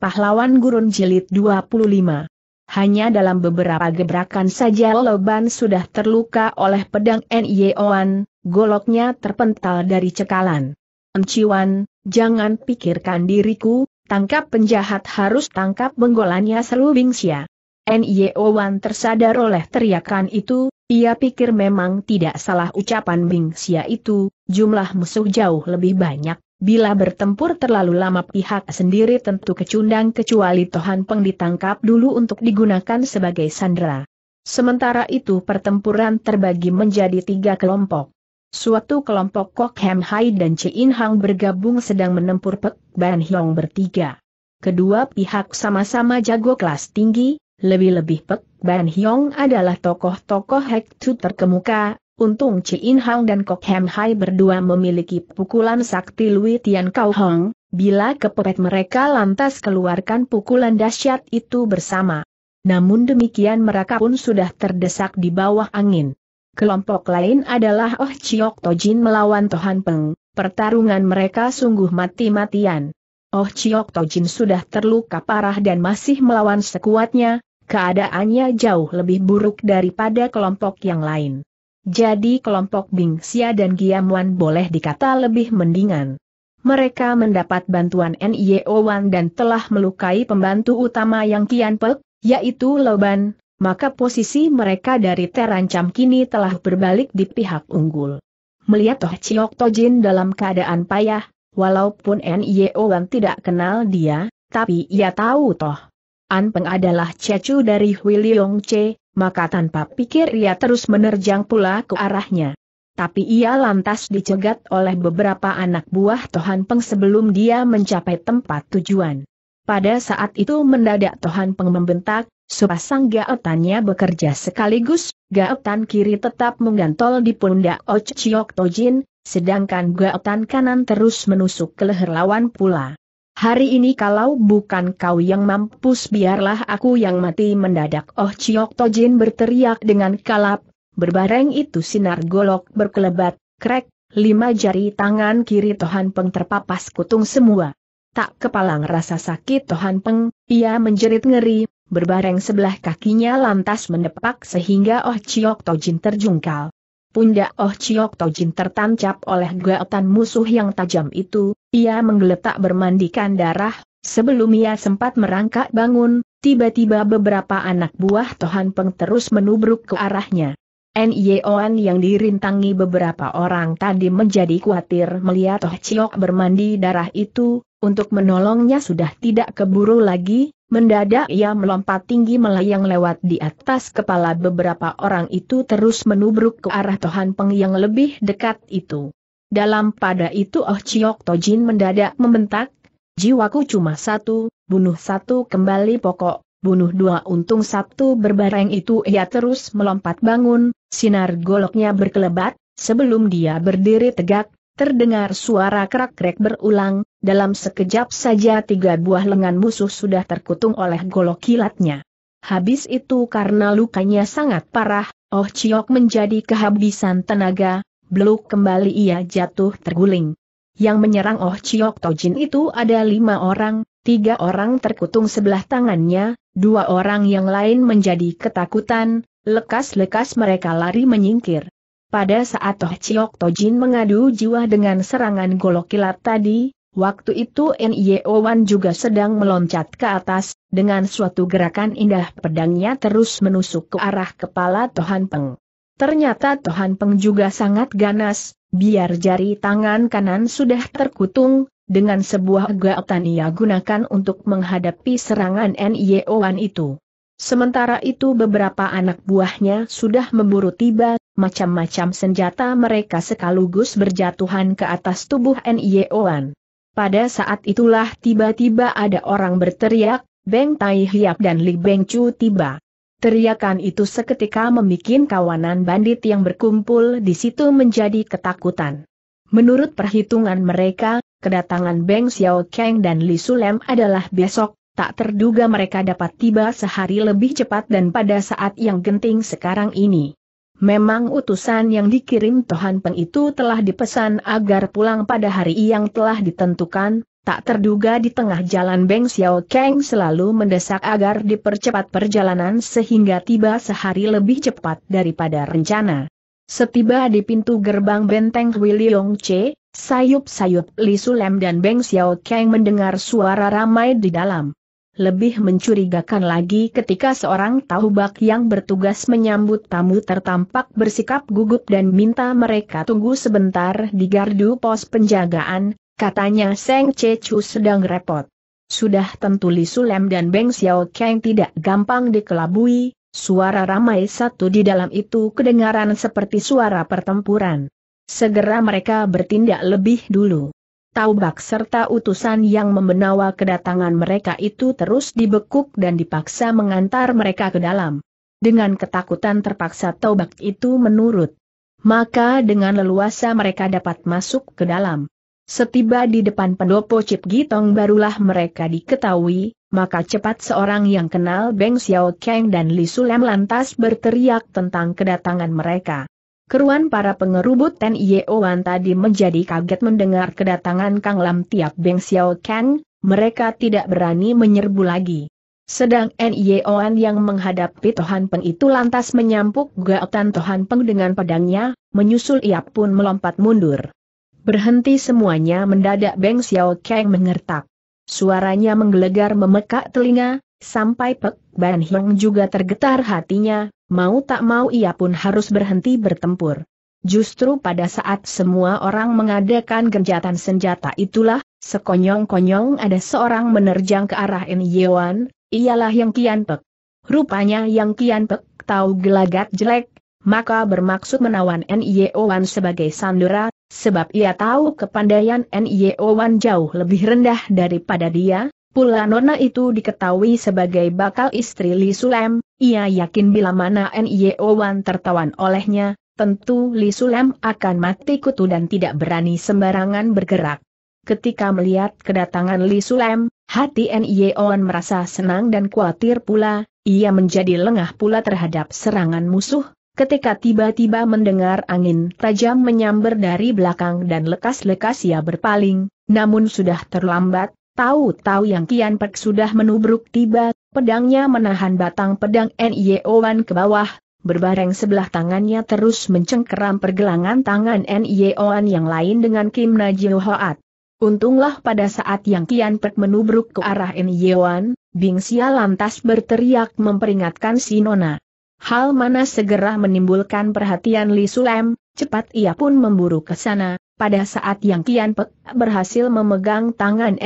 Pahlawan Gurun Jilid 25 Hanya dalam beberapa gebrakan saja Loban sudah terluka oleh pedang Nyeoan, goloknya terpental dari cekalan. Enciwan, jangan pikirkan diriku, tangkap penjahat harus tangkap benggolannya seru Bingxia. Nyeoan tersadar oleh teriakan itu, ia pikir memang tidak salah ucapan Bingxia itu, jumlah musuh jauh lebih banyak. Bila bertempur terlalu lama pihak sendiri tentu kecundang kecuali Tohan Peng ditangkap dulu untuk digunakan sebagai sandera. Sementara itu pertempuran terbagi menjadi tiga kelompok. Suatu kelompok Kok Hem Hai dan In Hang bergabung sedang menempur Pek Ban Hyong bertiga. Kedua pihak sama-sama jago kelas tinggi, lebih-lebih Pek Ban Hyong adalah tokoh-tokoh Hek Tu terkemuka, Untung In Hang dan Kok Hem Hai berdua memiliki pukulan sakti Lui Tian Kau Hong, bila kepepet mereka lantas keluarkan pukulan dahsyat itu bersama. Namun demikian mereka pun sudah terdesak di bawah angin. Kelompok lain adalah Oh Chiok Tojin melawan Tohan Peng, pertarungan mereka sungguh mati-matian. Oh Chiok Tojin sudah terluka parah dan masih melawan sekuatnya, keadaannya jauh lebih buruk daripada kelompok yang lain. Jadi kelompok Bing Xia dan Giamuan boleh dikata lebih mendingan. Mereka mendapat bantuan Nyeowan dan telah melukai pembantu utama yang Kian Pek, yaitu Loban, maka posisi mereka dari terancam kini telah berbalik di pihak unggul. Melihat Toh Chiok Tojin dalam keadaan payah, walaupun Nyeowan tidak kenal dia, tapi ia tahu Toh. An Peng adalah cecu dari Hui Leong Che, maka tanpa pikir ia terus menerjang pula ke arahnya. Tapi ia lantas dicegat oleh beberapa anak buah Tohan Peng sebelum dia mencapai tempat tujuan. Pada saat itu mendadak Tohan Peng membentak, sepasang gaotannya bekerja sekaligus, gaotan kiri tetap menggantol di pundak Och Chiok Tojin, sedangkan gaotan kanan terus menusuk ke leher lawan pula. Hari ini kalau bukan kau yang mampus biarlah aku yang mati mendadak. Oh Chiok Tojin berteriak dengan kalap, berbareng itu sinar golok berkelebat, krek, lima jari tangan kiri Tohan Peng terpapas kutung semua. Tak kepalang rasa sakit Tohan Peng, ia menjerit ngeri, berbareng sebelah kakinya lantas mendepak sehingga Oh Chiok Tojin terjungkal. Pundak Oh Chiok Tojin tertancap oleh gaotan musuh yang tajam itu, ia menggeletak bermandikan darah, sebelum ia sempat merangkak bangun, tiba-tiba beberapa anak buah Tohan Peng terus menubruk ke arahnya. Nyeoan yang dirintangi beberapa orang tadi menjadi khawatir melihat Oh Chiok bermandi darah itu, untuk menolongnya sudah tidak keburu lagi, Mendadak ia melompat tinggi melayang lewat di atas kepala beberapa orang itu terus menubruk ke arah Tohan Peng yang lebih dekat itu. Dalam pada itu Oh Chiok Tojin mendadak membentak, jiwaku cuma satu, bunuh satu kembali pokok, bunuh dua untung satu berbareng itu ia terus melompat bangun, sinar goloknya berkelebat, sebelum dia berdiri tegak, Terdengar suara kerak-krek berulang, dalam sekejap saja tiga buah lengan musuh sudah terkutung oleh golok kilatnya. Habis itu karena lukanya sangat parah, Oh Chiok menjadi kehabisan tenaga, beluk kembali ia jatuh terguling. Yang menyerang Oh Chiok Tojin itu ada lima orang, tiga orang terkutung sebelah tangannya, dua orang yang lain menjadi ketakutan, lekas-lekas mereka lari menyingkir. Pada saat Toh Chiok Tojin mengadu jiwa dengan serangan golok kilat tadi, waktu itu Nyeowan juga sedang meloncat ke atas, dengan suatu gerakan indah pedangnya terus menusuk ke arah kepala Tohan Peng. Ternyata Tohan Peng juga sangat ganas, biar jari tangan kanan sudah terkutung, dengan sebuah gaotan ia gunakan untuk menghadapi serangan Nyeowan itu. Sementara itu beberapa anak buahnya sudah memburu tiba, macam-macam senjata mereka sekaligus berjatuhan ke atas tubuh Nyeoan. Pada saat itulah tiba-tiba ada orang berteriak, Beng Tai Hiap dan Li Beng Chu tiba. Teriakan itu seketika membuat kawanan bandit yang berkumpul di situ menjadi ketakutan. Menurut perhitungan mereka, kedatangan Beng Xiao Kang dan Li Sulem adalah besok, tak terduga mereka dapat tiba sehari lebih cepat dan pada saat yang genting sekarang ini. Memang utusan yang dikirim Tohan Peng itu telah dipesan agar pulang pada hari yang telah ditentukan, Tak terduga di tengah jalan Beng Xiao Kang selalu mendesak agar dipercepat perjalanan sehingga tiba sehari lebih cepat daripada rencana. Setiba di pintu gerbang benteng Williong Che, sayup-sayup Li Sulem dan Beng Xiao Kang mendengar suara ramai di dalam. Lebih mencurigakan lagi ketika seorang tahubak yang bertugas menyambut tamu tertampak bersikap gugup dan minta mereka tunggu sebentar di gardu pos penjagaan, Katanya Seng Cecu sedang repot. Sudah tentu Li Sulem dan Beng Xiao Kang tidak gampang dikelabui, suara ramai satu di dalam itu kedengaran seperti suara pertempuran. Segera mereka bertindak lebih dulu. Taubak serta utusan yang membenawa kedatangan mereka itu terus dibekuk dan dipaksa mengantar mereka ke dalam. Dengan ketakutan terpaksa Taubak itu menurut. Maka dengan leluasa mereka dapat masuk ke dalam. Setiba di depan pendopo Cip Gitong barulah mereka diketahui, maka cepat seorang yang kenal Beng Xiao Kang dan Li Sulem lantas berteriak tentang kedatangan mereka. Keruan para pengerubut Ten Yeoan tadi menjadi kaget mendengar kedatangan Kang Lam Tiap Beng Xiao Kang, mereka tidak berani menyerbu lagi. Sedang Yeoan yang menghadapi Tohan Peng itu lantas menyampuk gaotan Tohan Peng dengan pedangnya, menyusul ia pun melompat mundur. Berhenti semuanya mendadak Beng Xiao Kang mengertak. Suaranya menggelegar memekak telinga, sampai Pek Ban Hiong juga tergetar hatinya, mau tak mau ia pun harus berhenti bertempur. Justru pada saat semua orang mengadakan genjatan senjata itulah, sekonyong-konyong ada seorang menerjang ke arah In Yewan, ialah yang Kian Pek. Rupanya yang Kian Pek tahu gelagat jelek, maka bermaksud menawan Yewan sebagai sandera, Sebab ia tahu kepandaian Nio Wan jauh lebih rendah daripada dia, pula nona itu diketahui sebagai bakal istri Li Sulem, ia yakin bila mana Nio Wan tertawan olehnya, tentu Li Sulem akan mati kutu dan tidak berani sembarangan bergerak. Ketika melihat kedatangan Li Sulem, hati Nio Wan merasa senang dan khawatir pula, ia menjadi lengah pula terhadap serangan musuh, ketika tiba-tiba mendengar angin tajam menyambar dari belakang dan lekas-lekas ia berpaling, namun sudah terlambat, tahu-tahu yang Kian Pek sudah menubruk tiba, pedangnya menahan batang pedang Nyeowan ke bawah, berbareng sebelah tangannya terus mencengkeram pergelangan tangan Nyeowan yang lain dengan Kim Najil Hoat. Untunglah pada saat yang Kian Pek menubruk ke arah Nyeowan, Bing Sia lantas berteriak memperingatkan si Nona. Hal mana segera menimbulkan perhatian Li Sulem, cepat ia pun memburu ke sana, pada saat yang Kian Pek berhasil memegang tangan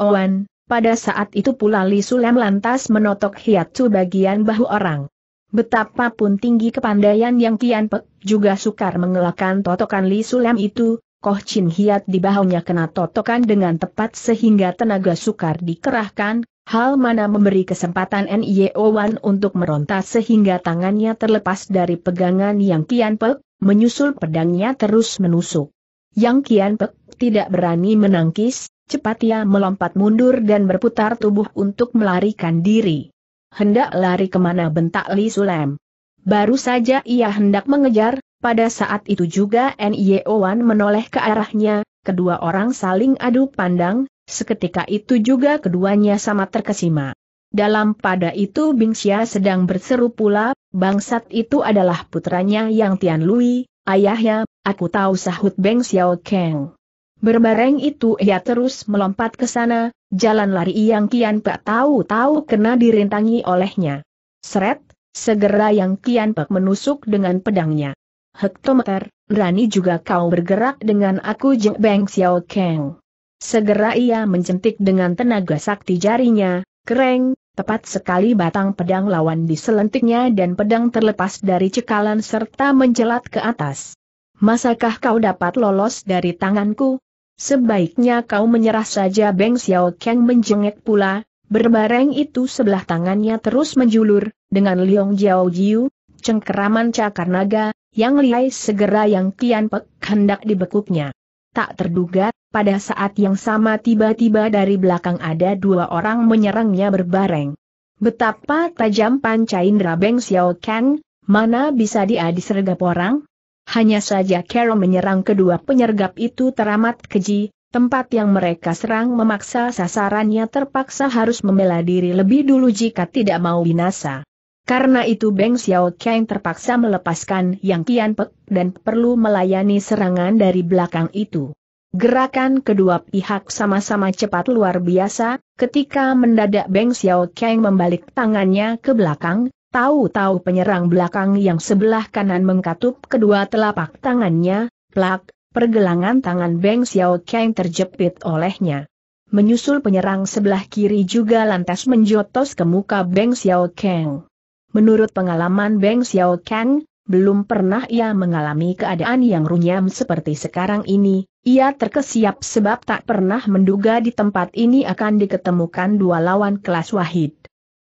Owen, pada saat itu pula Li Sulem lantas menotok hiatu bagian bahu orang. Betapapun tinggi kepandaian yang Kian Pek juga sukar mengelakkan totokan Li Sulem itu, Koh Chin Hiat di bahunya kena totokan dengan tepat sehingga tenaga sukar dikerahkan, hal mana memberi kesempatan Wan untuk meronta sehingga tangannya terlepas dari pegangan yang Kian Pek, menyusul pedangnya terus menusuk. Yang Kian Pek tidak berani menangkis, cepat ia melompat mundur dan berputar tubuh untuk melarikan diri. Hendak lari ke mana bentak Li Sulem. Baru saja ia hendak mengejar, pada saat itu juga Wan menoleh ke arahnya, kedua orang saling adu pandang, Seketika itu juga keduanya sama terkesima. Dalam pada itu Bing Xia sedang berseru pula, bangsat itu adalah putranya yang Tian Lui, ayahnya, aku tahu sahut Beng Xiao Kang. Berbareng itu ia terus melompat ke sana, jalan lari yang Kian Pek tahu-tahu kena dirintangi olehnya. Seret, segera yang Kian Pek menusuk dengan pedangnya. Hektometer, berani juga kau bergerak dengan aku Jeng Beng Xiao Kang. Segera ia mencentik dengan tenaga sakti jarinya, kereng, tepat sekali batang pedang lawan diselentiknya dan pedang terlepas dari cekalan serta menjelat ke atas. Masakah kau dapat lolos dari tanganku? Sebaiknya kau menyerah saja Beng Xiao Kang menjengek pula, berbareng itu sebelah tangannya terus menjulur, dengan Liong Jiao Jiu, cengkeraman cakar naga, yang liai segera yang kian pek hendak dibekuknya. Tak terduga, pada saat yang sama tiba-tiba dari belakang ada dua orang menyerangnya berbareng. Betapa tajam panca indra Beng Xiao Kang, mana bisa dia disergap orang? Hanya saja Carol menyerang kedua penyergap itu teramat keji, Tempat yang mereka serang memaksa sasarannya terpaksa harus membela diri lebih dulu jika tidak mau binasa. Karena itu Beng Xiao Kang terpaksa melepaskan Yang Kian Pek dan perlu melayani serangan dari belakang itu. Gerakan kedua pihak sama-sama cepat luar biasa, ketika mendadak Beng Xiao Kang membalik tangannya ke belakang, tahu-tahu penyerang belakang yang sebelah kanan mengkatup kedua telapak tangannya, plak, pergelangan tangan Beng Xiao Kang terjepit olehnya. Menyusul penyerang sebelah kiri juga lantas menjotos ke muka Beng Xiao Kang. Menurut pengalaman Beng Xiao Kang, belum pernah ia mengalami keadaan yang runyam seperti sekarang ini, ia terkesiap sebab tak pernah menduga di tempat ini akan diketemukan dua lawan kelas wahid.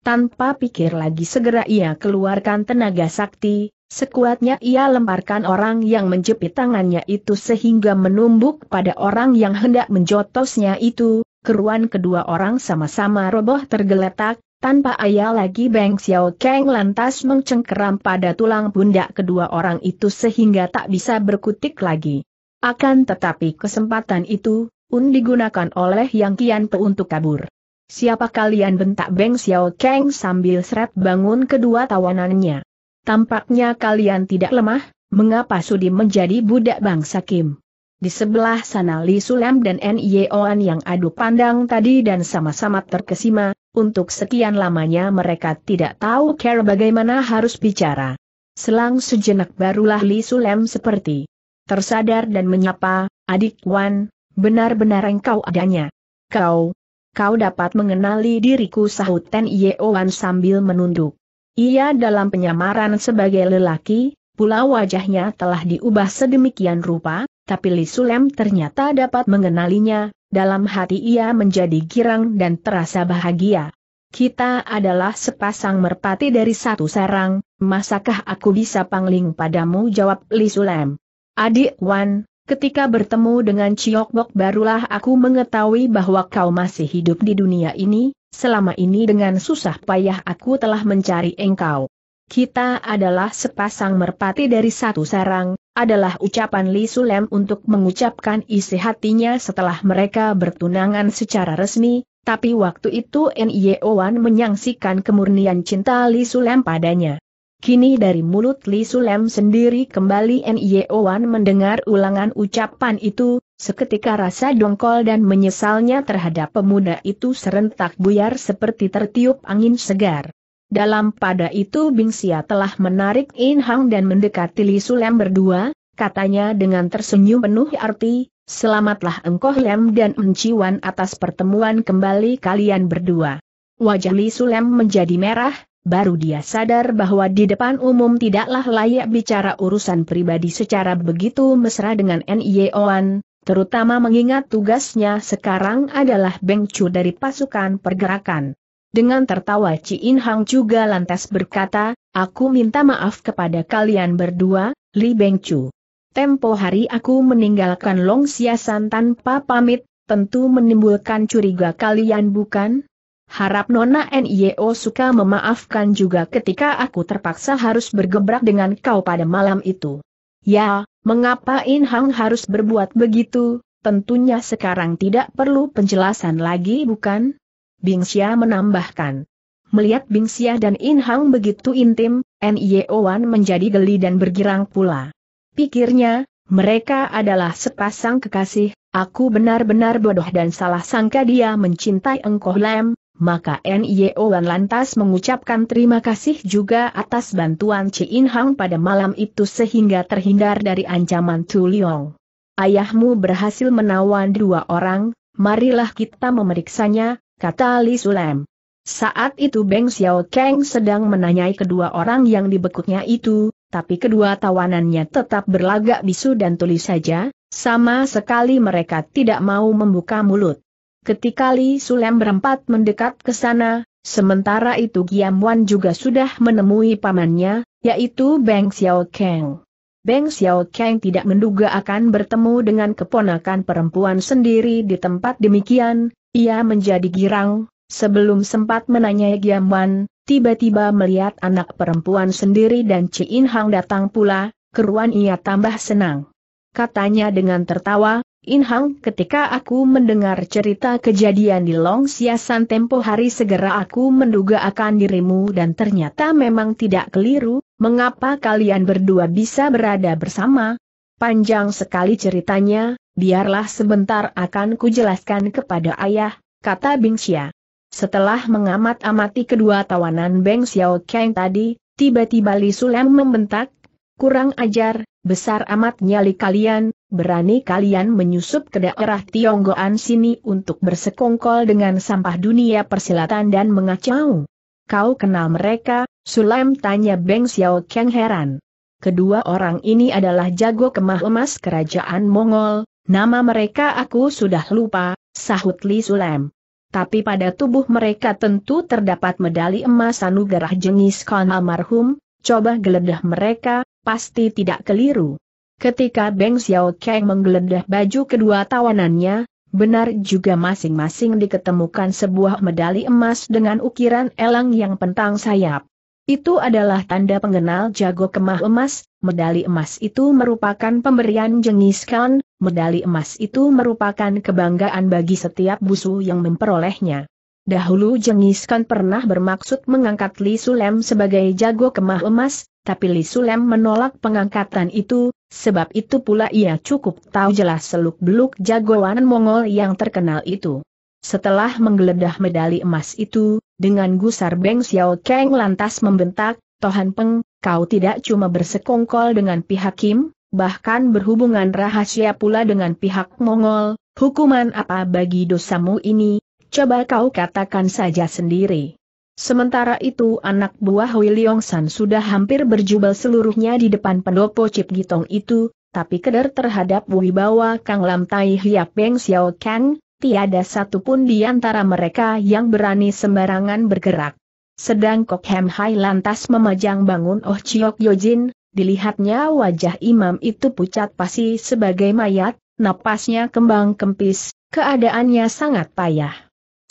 Tanpa pikir lagi segera ia keluarkan tenaga sakti, Sekuatnya ia lemparkan orang yang menjepit tangannya itu sehingga menumbuk pada orang yang hendak menjotosnya itu, keruan kedua orang sama-sama roboh tergeletak, tanpa ayah lagi Beng Xiao Kang lantas mencengkeram pada tulang pundak kedua orang itu sehingga tak bisa berkutik lagi. Akan tetapi kesempatan itu, pun digunakan oleh Yang Kian Pe untuk kabur. Siapa kalian bentak Beng Xiao Kang sambil seret bangun kedua tawanannya. Tampaknya kalian tidak lemah, mengapa sudi menjadi budak bangsa Kim? Di sebelah sana Li Sulam dan N.I.O.An yang adu pandang tadi dan sama-sama terkesima, untuk sekian lamanya mereka tidak tahu care bagaimana harus bicara. Selang sejenak barulah Li Sulam seperti tersadar dan menyapa, adik Wan, benar-benar engkau adanya. Kau, kau dapat mengenali diriku sahut Ten Wan sambil menunduk. Ia dalam penyamaran sebagai lelaki, pula wajahnya telah diubah sedemikian rupa, tapi Li Sulem ternyata dapat mengenalinya, dalam hati ia menjadi girang dan terasa bahagia. Kita adalah sepasang merpati dari satu sarang, masakah aku bisa pangling padamu jawab Li Sulem. Adik Wan, ketika bertemu dengan Ciok Bok barulah aku mengetahui bahwa kau masih hidup di dunia ini, selama ini dengan susah payah aku telah mencari engkau. Kita adalah sepasang merpati dari satu sarang, adalah ucapan Li Sulem untuk mengucapkan isi hatinya setelah mereka bertunangan secara resmi, tapi waktu itu N.I.O.Wan menyangsikan kemurnian cinta Li Sulem padanya. Kini dari mulut Li Sulem sendiri kembali N.I.O.Wan mendengar ulangan ucapan itu, Seketika rasa dongkol dan menyesalnya terhadap pemuda itu serentak buyar seperti tertiup angin segar. Dalam pada itu Bing Xia telah menarik In Hang dan mendekati Li Sulem berdua, katanya dengan tersenyum penuh arti, Selamatlah engkau Lem dan Enciwan atas pertemuan kembali kalian berdua. Wajah Li Sulem menjadi merah, baru dia sadar bahwa di depan umum tidaklah layak bicara urusan pribadi secara begitu mesra dengan N.I.O.An, terutama mengingat tugasnya sekarang adalah Beng Chu dari pasukan pergerakan. Dengan tertawa Ci In Hang juga lantas berkata, aku minta maaf kepada kalian berdua, Li Beng Chu. Tempo hari aku meninggalkan Long Siasan tanpa pamit, tentu menimbulkan curiga kalian bukan? Harap Nona N.I.O. suka memaafkan juga ketika aku terpaksa harus bergebrak dengan kau pada malam itu. Ya, mengapa In Hang harus berbuat begitu, tentunya sekarang tidak perlu penjelasan lagi bukan? Bing Xia menambahkan. Melihat Bing Xia dan In Hang begitu intim, N.I.O.Wan menjadi geli dan bergirang pula. Pikirnya, mereka adalah sepasang kekasih, aku benar-benar bodoh dan salah sangka dia mencintai engkau Lem, maka N.I.O.Wan lantas mengucapkan terima kasih juga atas bantuan In Hang pada malam itu sehingga terhindar dari ancaman Tu Liong. Ayahmu berhasil menawan dua orang, marilah kita memeriksanya, kata Li Sulem. Saat itu Beng Xiao Kang sedang menanyai kedua orang yang dibekutnya itu, tapi kedua tawanannya tetap berlagak bisu dan tulis saja, sama sekali mereka tidak mau membuka mulut. Ketika Li Sulem berempat mendekat ke sana, sementara itu Giam Wan juga sudah menemui pamannya, yaitu Beng Xiao Kang. Beng Xiao Kang tidak menduga akan bertemu dengan keponakan perempuan sendiri di tempat demikian, ia menjadi girang, sebelum sempat menanyai Giam Wan, tiba-tiba melihat anak perempuan sendiri dan In Hang datang pula, keruan ia tambah senang. Katanya dengan tertawa, In Hang ketika aku mendengar cerita kejadian di Long Siasan tempo hari segera aku menduga akan dirimu dan ternyata memang tidak keliru, mengapa kalian berdua bisa berada bersama? Panjang sekali ceritanya, biarlah sebentar akan kujelaskan kepada ayah, kata Bing Xia. Setelah mengamat-amati kedua tawanan Beng Xiao Kang tadi, tiba-tiba Li Sulem membentak, kurang ajar, besar amat nyali kalian, berani kalian menyusup ke daerah Tionggoan sini untuk bersekongkol dengan sampah dunia persilatan dan mengacau. Kau kenal mereka, Sulem tanya Beng Xiao Kang heran. Kedua orang ini adalah jago kemah emas kerajaan Mongol, nama mereka aku sudah lupa, sahut Li Sulem. Tapi pada tubuh mereka tentu terdapat medali emas anugerah jengis Khan almarhum, coba geledah mereka, pasti tidak keliru. Ketika Beng Xiao Kang menggeledah baju kedua tawanannya, benar juga masing-masing diketemukan sebuah medali emas dengan ukiran elang yang pentang sayap. Itu adalah tanda pengenal jago kemah emas, medali emas itu merupakan pemberian Jengis Khan, medali emas itu merupakan kebanggaan bagi setiap busu yang memperolehnya. Dahulu Jengis Khan pernah bermaksud mengangkat Li Sulem sebagai jago kemah emas, tapi Li Sulem menolak pengangkatan itu, sebab itu pula ia cukup tahu jelas seluk-beluk jagoan Mongol yang terkenal itu. Setelah menggeledah medali emas itu, dengan gusar Beng Xiao Kang lantas membentak, Tohan Peng, kau tidak cuma bersekongkol dengan pihak Kim, bahkan berhubungan rahasia pula dengan pihak Mongol, hukuman apa bagi dosamu ini, coba kau katakan saja sendiri. Sementara itu anak buah Hui Leong San sudah hampir berjubel seluruhnya di depan pendopo Cip Gitong itu, tapi keder terhadap wibawa Kang Lam Tai Hiap Beng Xiao Kang, tiada satupun di antara mereka yang berani sembarangan bergerak. Sedang Kok Hem Hai lantas memajang bangun Oh Chiok Yojin, dilihatnya wajah imam itu pucat pasi sebagai mayat, napasnya kembang kempis, keadaannya sangat payah.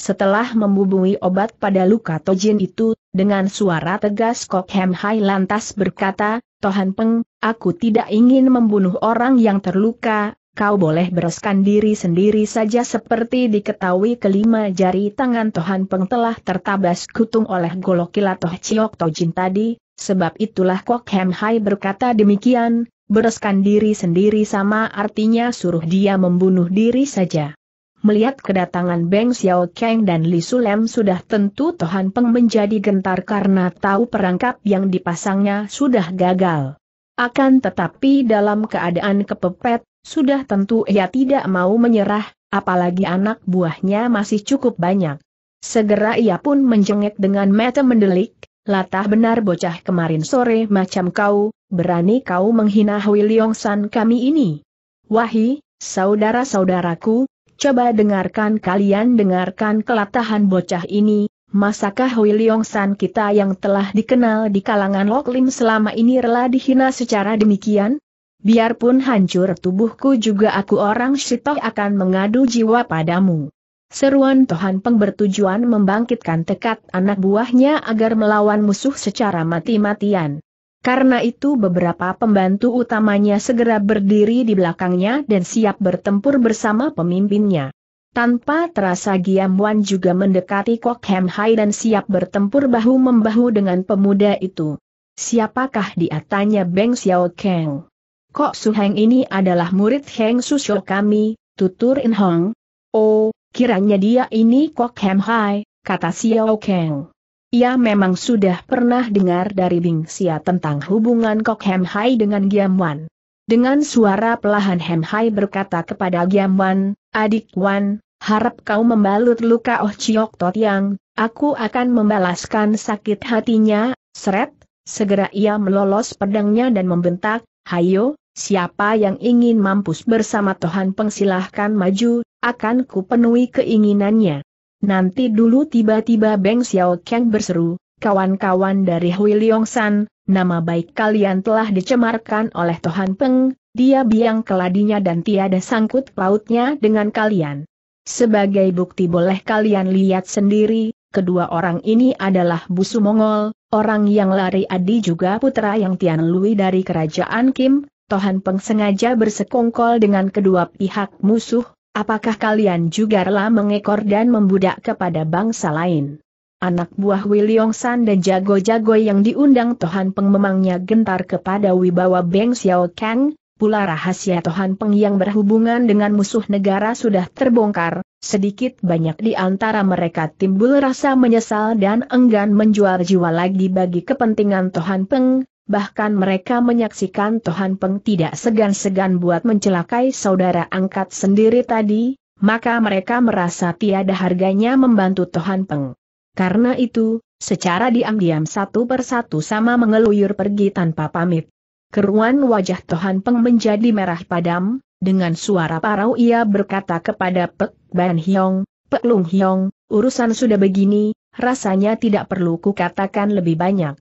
Setelah membubui obat pada luka Tojin itu, dengan suara tegas Kok Hem Hai lantas berkata, Tohan Peng, aku tidak ingin membunuh orang yang terluka, kau boleh bereskan diri sendiri saja seperti diketahui kelima jari tangan Tohan Peng telah tertabas kutung oleh golokila Toh Chiok Tojin tadi, sebab itulah Kok Hem Hai berkata demikian, bereskan diri sendiri sama artinya suruh dia membunuh diri saja. Melihat kedatangan Beng Xiao Kang dan Li Sulem sudah tentu Tohan Peng menjadi gentar karena tahu perangkap yang dipasangnya sudah gagal. Akan tetapi dalam keadaan kepepet, sudah tentu ia tidak mau menyerah, apalagi anak buahnya masih cukup banyak. Segera ia pun menjengek dengan mata mendelik, latah benar bocah kemarin sore macam kau, berani kau menghina Hui Leong San kami ini. Wahi, saudara-saudaraku, Coba dengarkan kalian dengarkan kelatahan bocah ini, masakah Hui Leong San kita yang telah dikenal di kalangan Lok Lim selama ini rela dihina secara demikian? Biarpun hancur tubuhku juga aku orang Shitoh akan mengadu jiwa padamu. Seruan Tohan Peng bertujuan membangkitkan tekad anak buahnya agar melawan musuh secara mati-matian. Karena itu beberapa pembantu utamanya segera berdiri di belakangnya dan siap bertempur bersama pemimpinnya. Tanpa terasa Giam Wan juga mendekati Kok Hem Hai dan siap bertempur bahu-membahu dengan pemuda itu. Siapakah dia tanya Beng Xiao Kang? Kok Su Heng ini adalah murid Heng Susyo kami, tutur In Hong. Oh, kiranya dia ini Kok Hem Hai, kata Xiao Kang. Ia memang sudah pernah dengar dari Bing Xia tentang hubungan Kok Hem Hai dengan Giam Wan. Dengan suara pelahan Hem Hai berkata kepada Giam Wan, Adik Wan, harap kau membalut luka Oh Chiok Tot yang, aku akan membalaskan sakit hatinya, seret, segera ia melolos pedangnya dan membentak, Hayo, siapa yang ingin mampus bersama Tuhan pengsilahkan maju, akan ku penuhi keinginannya. Nanti dulu tiba-tiba Beng Xiao Kang berseru, kawan-kawan dari Hui Leong San, nama baik kalian telah dicemarkan oleh Tohan Peng, dia biang keladinya dan tiada sangkut pautnya dengan kalian. Sebagai bukti boleh kalian lihat sendiri, kedua orang ini adalah Busu Mongol, orang yang lari adi juga putra yang Tian Lui dari kerajaan Kim, Tohan Peng sengaja bersekongkol dengan kedua pihak musuh, apakah kalian juga rela mengekor dan membudak kepada bangsa lain? Anak buah William San dan jago-jago yang diundang Tohan Peng memangnya gentar kepada wibawa Beng Xiao Kang, pula rahasia Tohan Peng yang berhubungan dengan musuh negara sudah terbongkar, sedikit banyak di antara mereka timbul rasa menyesal dan enggan menjual jiwa lagi bagi kepentingan Tohan Peng, bahkan mereka menyaksikan Tohan Peng tidak segan-segan buat mencelakai saudara angkat sendiri tadi, maka mereka merasa tiada harganya membantu Tohan Peng. Karena itu, secara diam-diam satu persatu sama mengeluyur pergi tanpa pamit. Keruan wajah Tohan Peng menjadi merah padam, dengan suara parau ia berkata kepada Pek Ban Hyong, Pek Lung Hyong, urusan sudah begini, rasanya tidak perlu kukatakan lebih banyak.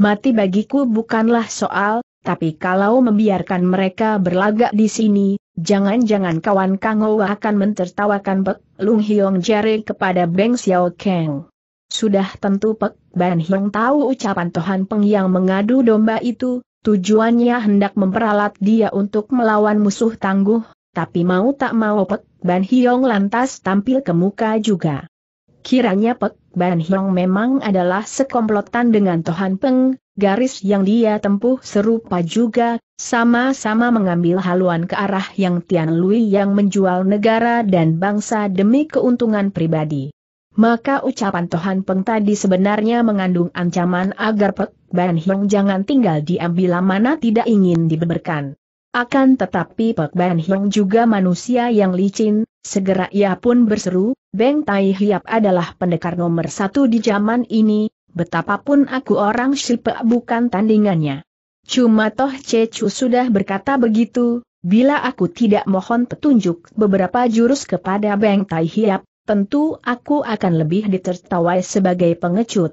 Mati bagiku bukanlah soal, tapi kalau membiarkan mereka berlagak di sini, jangan-jangan kawan Kangou akan mentertawakan Pek Lung Hiong kepada Beng Xiao Kang. Sudah tentu Pek Ban Hiong tahu ucapan Tohan Peng yang mengadu domba itu, tujuannya hendak memperalat dia untuk melawan musuh tangguh, tapi mau tak mau Pek Ban Hiong lantas tampil ke muka juga. Kiranya Pek Ban Hiong memang adalah sekomplotan dengan Tohan Peng, garis yang dia tempuh serupa juga, sama-sama mengambil haluan ke arah yang Tian Lui yang menjual negara dan bangsa demi keuntungan pribadi. Maka ucapan Tohan Peng tadi sebenarnya mengandung ancaman agar Pek Ban Hiong jangan tinggal diam bila mana tidak ingin dibeberkan. Akan tetapi Pek Ban Hiong juga manusia yang licin, segera ia pun berseru, Beng Tai Hiap adalah pendekar nomor satu di zaman ini, betapapun aku orang Sipe bukan tandingannya. Cuma toh Cecu sudah berkata begitu, bila aku tidak mohon petunjuk beberapa jurus kepada Beng Tai Hiap, tentu aku akan lebih ditertawai sebagai pengecut.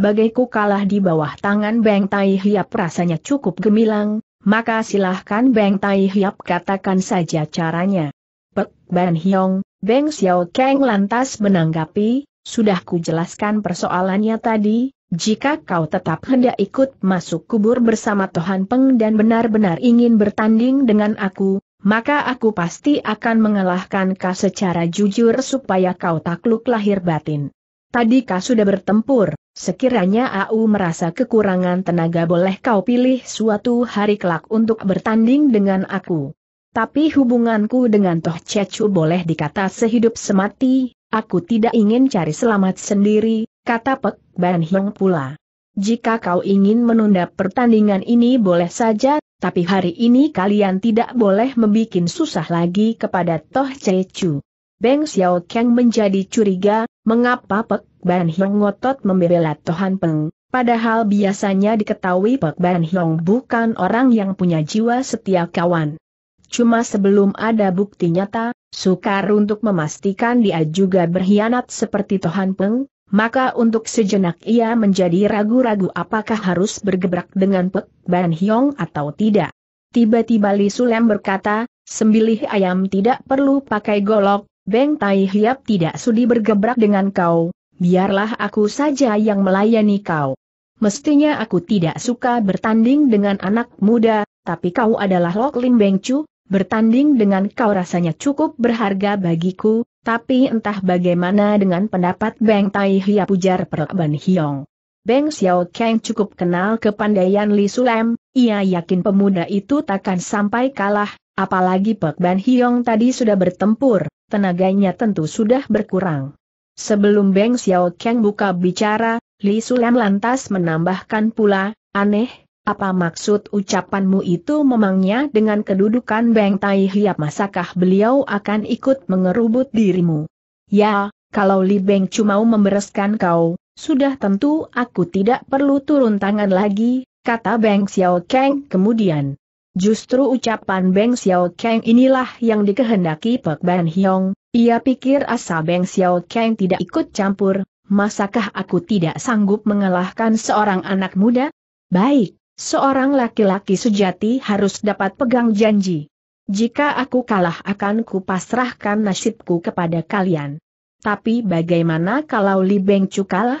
Bagaiku kalah di bawah tangan Beng Tai Hiap rasanya cukup gemilang, maka silahkan Beng Tai Hiap katakan saja caranya. Pek Ban Hiong, Beng Xiao Kang lantas menanggapi, sudah kujelaskan persoalannya tadi, jika kau tetap hendak ikut masuk kubur bersama Tohan Peng dan benar-benar ingin bertanding dengan aku, maka aku pasti akan mengalahkan kau secara jujur supaya kau takluk lahir batin. Tadi kau sudah bertempur, sekiranya AU merasa kekurangan tenaga boleh kau pilih suatu hari kelak untuk bertanding dengan aku. Tapi hubunganku dengan Toh Cecu boleh dikata sehidup semati, aku tidak ingin cari selamat sendiri, kata Pek Ban Hiong pula. Jika kau ingin menunda pertandingan ini boleh saja, tapi hari ini kalian tidak boleh membuat susah lagi kepada Toh Cecu. Beng Xiao Kang menjadi curiga, mengapa Pek Ban Hiong ngotot membela Tohan Peng, padahal biasanya diketahui Pek Ban Hiong bukan orang yang punya jiwa setia kawan. Cuma sebelum ada bukti nyata, sukar untuk memastikan dia juga berkhianat seperti Tohan Peng, maka untuk sejenak ia menjadi ragu-ragu apakah harus bergebrak dengan Pek Ban Hiong atau tidak. Tiba-tiba Li Sulem berkata, sembilih ayam tidak perlu pakai golok, Beng Tai Hiap tidak sudi bergebrak dengan kau, biarlah aku saja yang melayani kau. Mestinya aku tidak suka bertanding dengan anak muda, tapi kau adalah Lok Lim Beng Chu, Bertanding dengan kau rasanya cukup berharga bagiku, tapi entah bagaimana dengan pendapat Beng Tai Hia pujar Ban Hiong. Beng Xiao Kang cukup kenal kepandaian Li Sulem, ia yakin pemuda itu takkan sampai kalah, apalagi Pek Ban Hiong tadi sudah bertempur, tenaganya tentu sudah berkurang. Sebelum Beng Xiao Kang buka bicara, Li Sulem lantas menambahkan pula, aneh, apa maksud ucapanmu itu memangnya dengan kedudukan Beng Tai Hiap masakah beliau akan ikut mengerubut dirimu? Ya, kalau Li Beng cuma membereskan kau, sudah tentu aku tidak perlu turun tangan lagi, kata Beng Xiao Kang kemudian. Justru ucapan Beng Xiao Kang inilah yang dikehendaki Pek Ban Hiong, ia pikir asal Beng Xiao Kang tidak ikut campur, masakah aku tidak sanggup mengalahkan seorang anak muda? Baik, Seorang laki-laki sejati harus dapat pegang janji. Jika aku kalah akan kupasrahkan nasibku kepada kalian. Tapi bagaimana kalau Li Beng Chu kalah?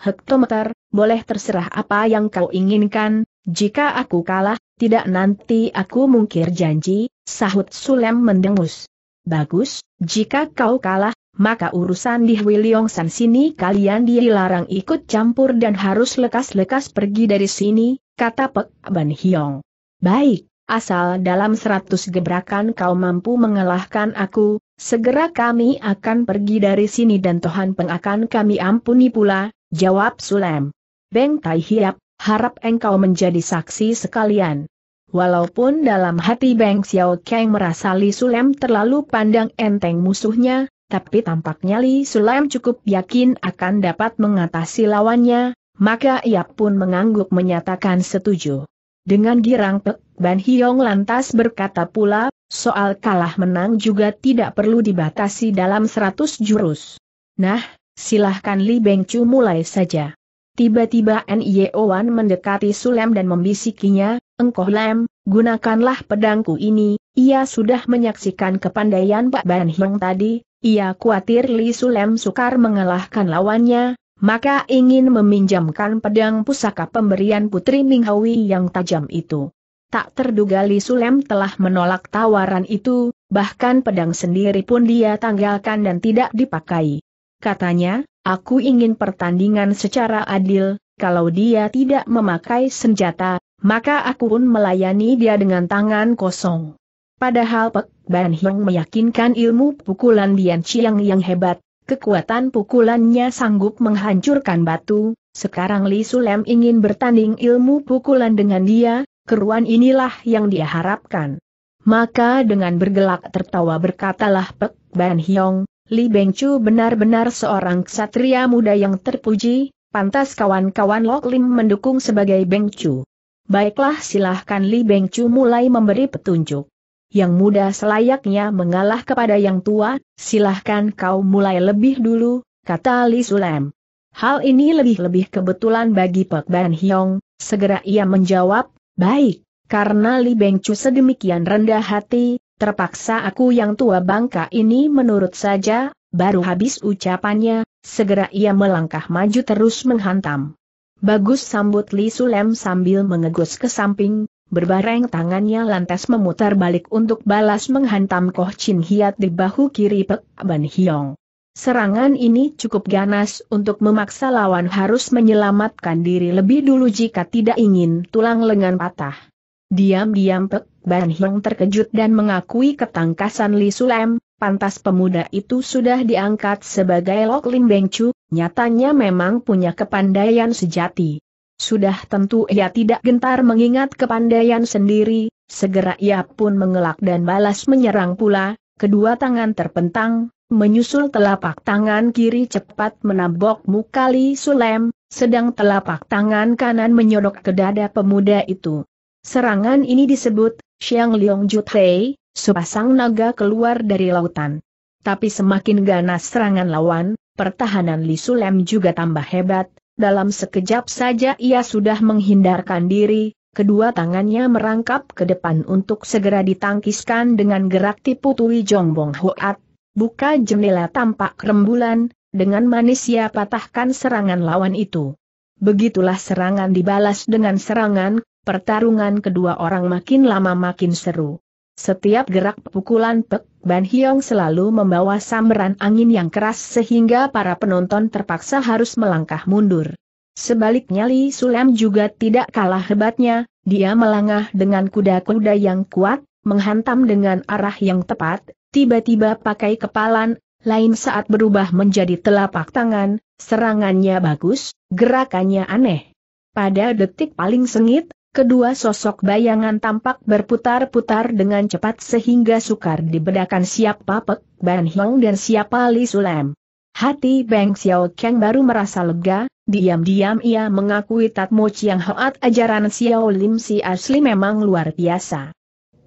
Hektometer, boleh terserah apa yang kau inginkan, jika aku kalah, tidak nanti aku mungkir janji, sahut Sulem mendengus. Bagus, jika kau kalah, maka urusan di San sini kalian dilarang ikut campur dan harus lekas-lekas pergi dari sini, kata Pek Ban Hiong. Baik, asal dalam seratus gebrakan kau mampu mengalahkan aku, segera kami akan pergi dari sini dan Tuhan Peng akan kami ampuni pula, jawab Sulem. Beng Tai Hiap, harap engkau menjadi saksi sekalian. Walaupun dalam hati Beng Xiao Kang merasa Li Sulem terlalu pandang enteng musuhnya, tapi tampaknya Li Sulem cukup yakin akan dapat mengatasi lawannya, maka ia pun mengangguk menyatakan setuju. Dengan girang Pek Ban Hiong lantas berkata pula, soal kalah menang juga tidak perlu dibatasi dalam seratus jurus. Nah, silahkan Li Beng Chu mulai saja. Tiba-tiba Nyeowan mendekati Sulem dan membisikinya, engkau Lem, gunakanlah pedangku ini, ia sudah menyaksikan kepandaian Pak Ban Hiong tadi, ia khawatir Li Sulem sukar mengalahkan lawannya, maka ingin meminjamkan pedang pusaka pemberian Putri Ming Hui yang tajam itu. Tak terduga Li Sulem telah menolak tawaran itu, bahkan pedang sendiri pun dia tanggalkan dan tidak dipakai. Katanya, Aku ingin pertandingan secara adil, kalau dia tidak memakai senjata, maka aku pun melayani dia dengan tangan kosong. Padahal Pek Ban Hiong meyakinkan ilmu pukulan Bian Chiang yang hebat, kekuatan pukulannya sanggup menghancurkan batu, sekarang Li Sulem ingin bertanding ilmu pukulan dengan dia, keruan inilah yang dia harapkan. Maka dengan bergelak tertawa berkatalah Pek Ban Hiong, Li Bengcu benar-benar seorang ksatria muda yang terpuji, pantas kawan-kawan Lok Lim mendukung sebagai Bengcu. Baiklah silahkan Li Bengcu mulai memberi petunjuk. Yang muda selayaknya mengalah kepada yang tua, silahkan kau mulai lebih dulu, kata Li Sulem. Hal ini lebih-lebih kebetulan bagi Pek Ban Hiong, segera ia menjawab, baik, karena Li Bengcu sedemikian rendah hati, Terpaksa aku yang tua bangka ini menurut saja, baru habis ucapannya, segera ia melangkah maju terus menghantam. Bagus sambut Li Sulem sambil mengegus ke samping, berbareng tangannya lantas memutar balik untuk balas menghantam Koh Chin Hiat di bahu kiri Pek Ban Hiong. Serangan ini cukup ganas untuk memaksa lawan harus menyelamatkan diri lebih dulu jika tidak ingin tulang lengan patah. Diam-diam Pek Ban Hiong terkejut dan mengakui ketangkasan Li Sulem, pantas pemuda itu sudah diangkat sebagai Lok Lim Beng Chu, nyatanya memang punya kepandaian sejati. Sudah tentu ia tidak gentar mengingat kepandaian sendiri, segera ia pun mengelak dan balas menyerang pula, kedua tangan terpentang, menyusul telapak tangan kiri cepat menabok muka Li Sulem, sedang telapak tangan kanan menyodok ke dada pemuda itu. Serangan ini disebut Xiang Liong Juthei, sepasang naga keluar dari lautan. Tapi semakin ganas serangan lawan, pertahanan Li Sulem juga tambah hebat, dalam sekejap saja ia sudah menghindarkan diri, kedua tangannya merangkap ke depan untuk segera ditangkiskan dengan gerak tipu Tui Jongbong Hoat, buka jendela tampak rembulan, dengan manis ia patahkan serangan lawan itu. Begitulah serangan dibalas dengan serangan, pertarungan kedua orang makin lama makin seru. Setiap gerak pukulan Pek Ban Hiong selalu membawa sambaran angin yang keras sehingga para penonton terpaksa harus melangkah mundur. Sebaliknya Li Sulam juga tidak kalah hebatnya, dia melangah dengan kuda-kuda yang kuat, menghantam dengan arah yang tepat, tiba-tiba pakai kepalan, lain saat berubah menjadi telapak tangan, serangannya bagus, gerakannya aneh. Pada detik paling sengit, Kedua sosok bayangan tampak berputar-putar dengan cepat sehingga sukar dibedakan siapa Pek Ban Hiong dan siapa Li Sulem. Hati Beng Xiao Kang baru merasa lega, diam-diam ia mengakui Tatmo Chiang Hoat ajaran Xiao Lim si asli memang luar biasa.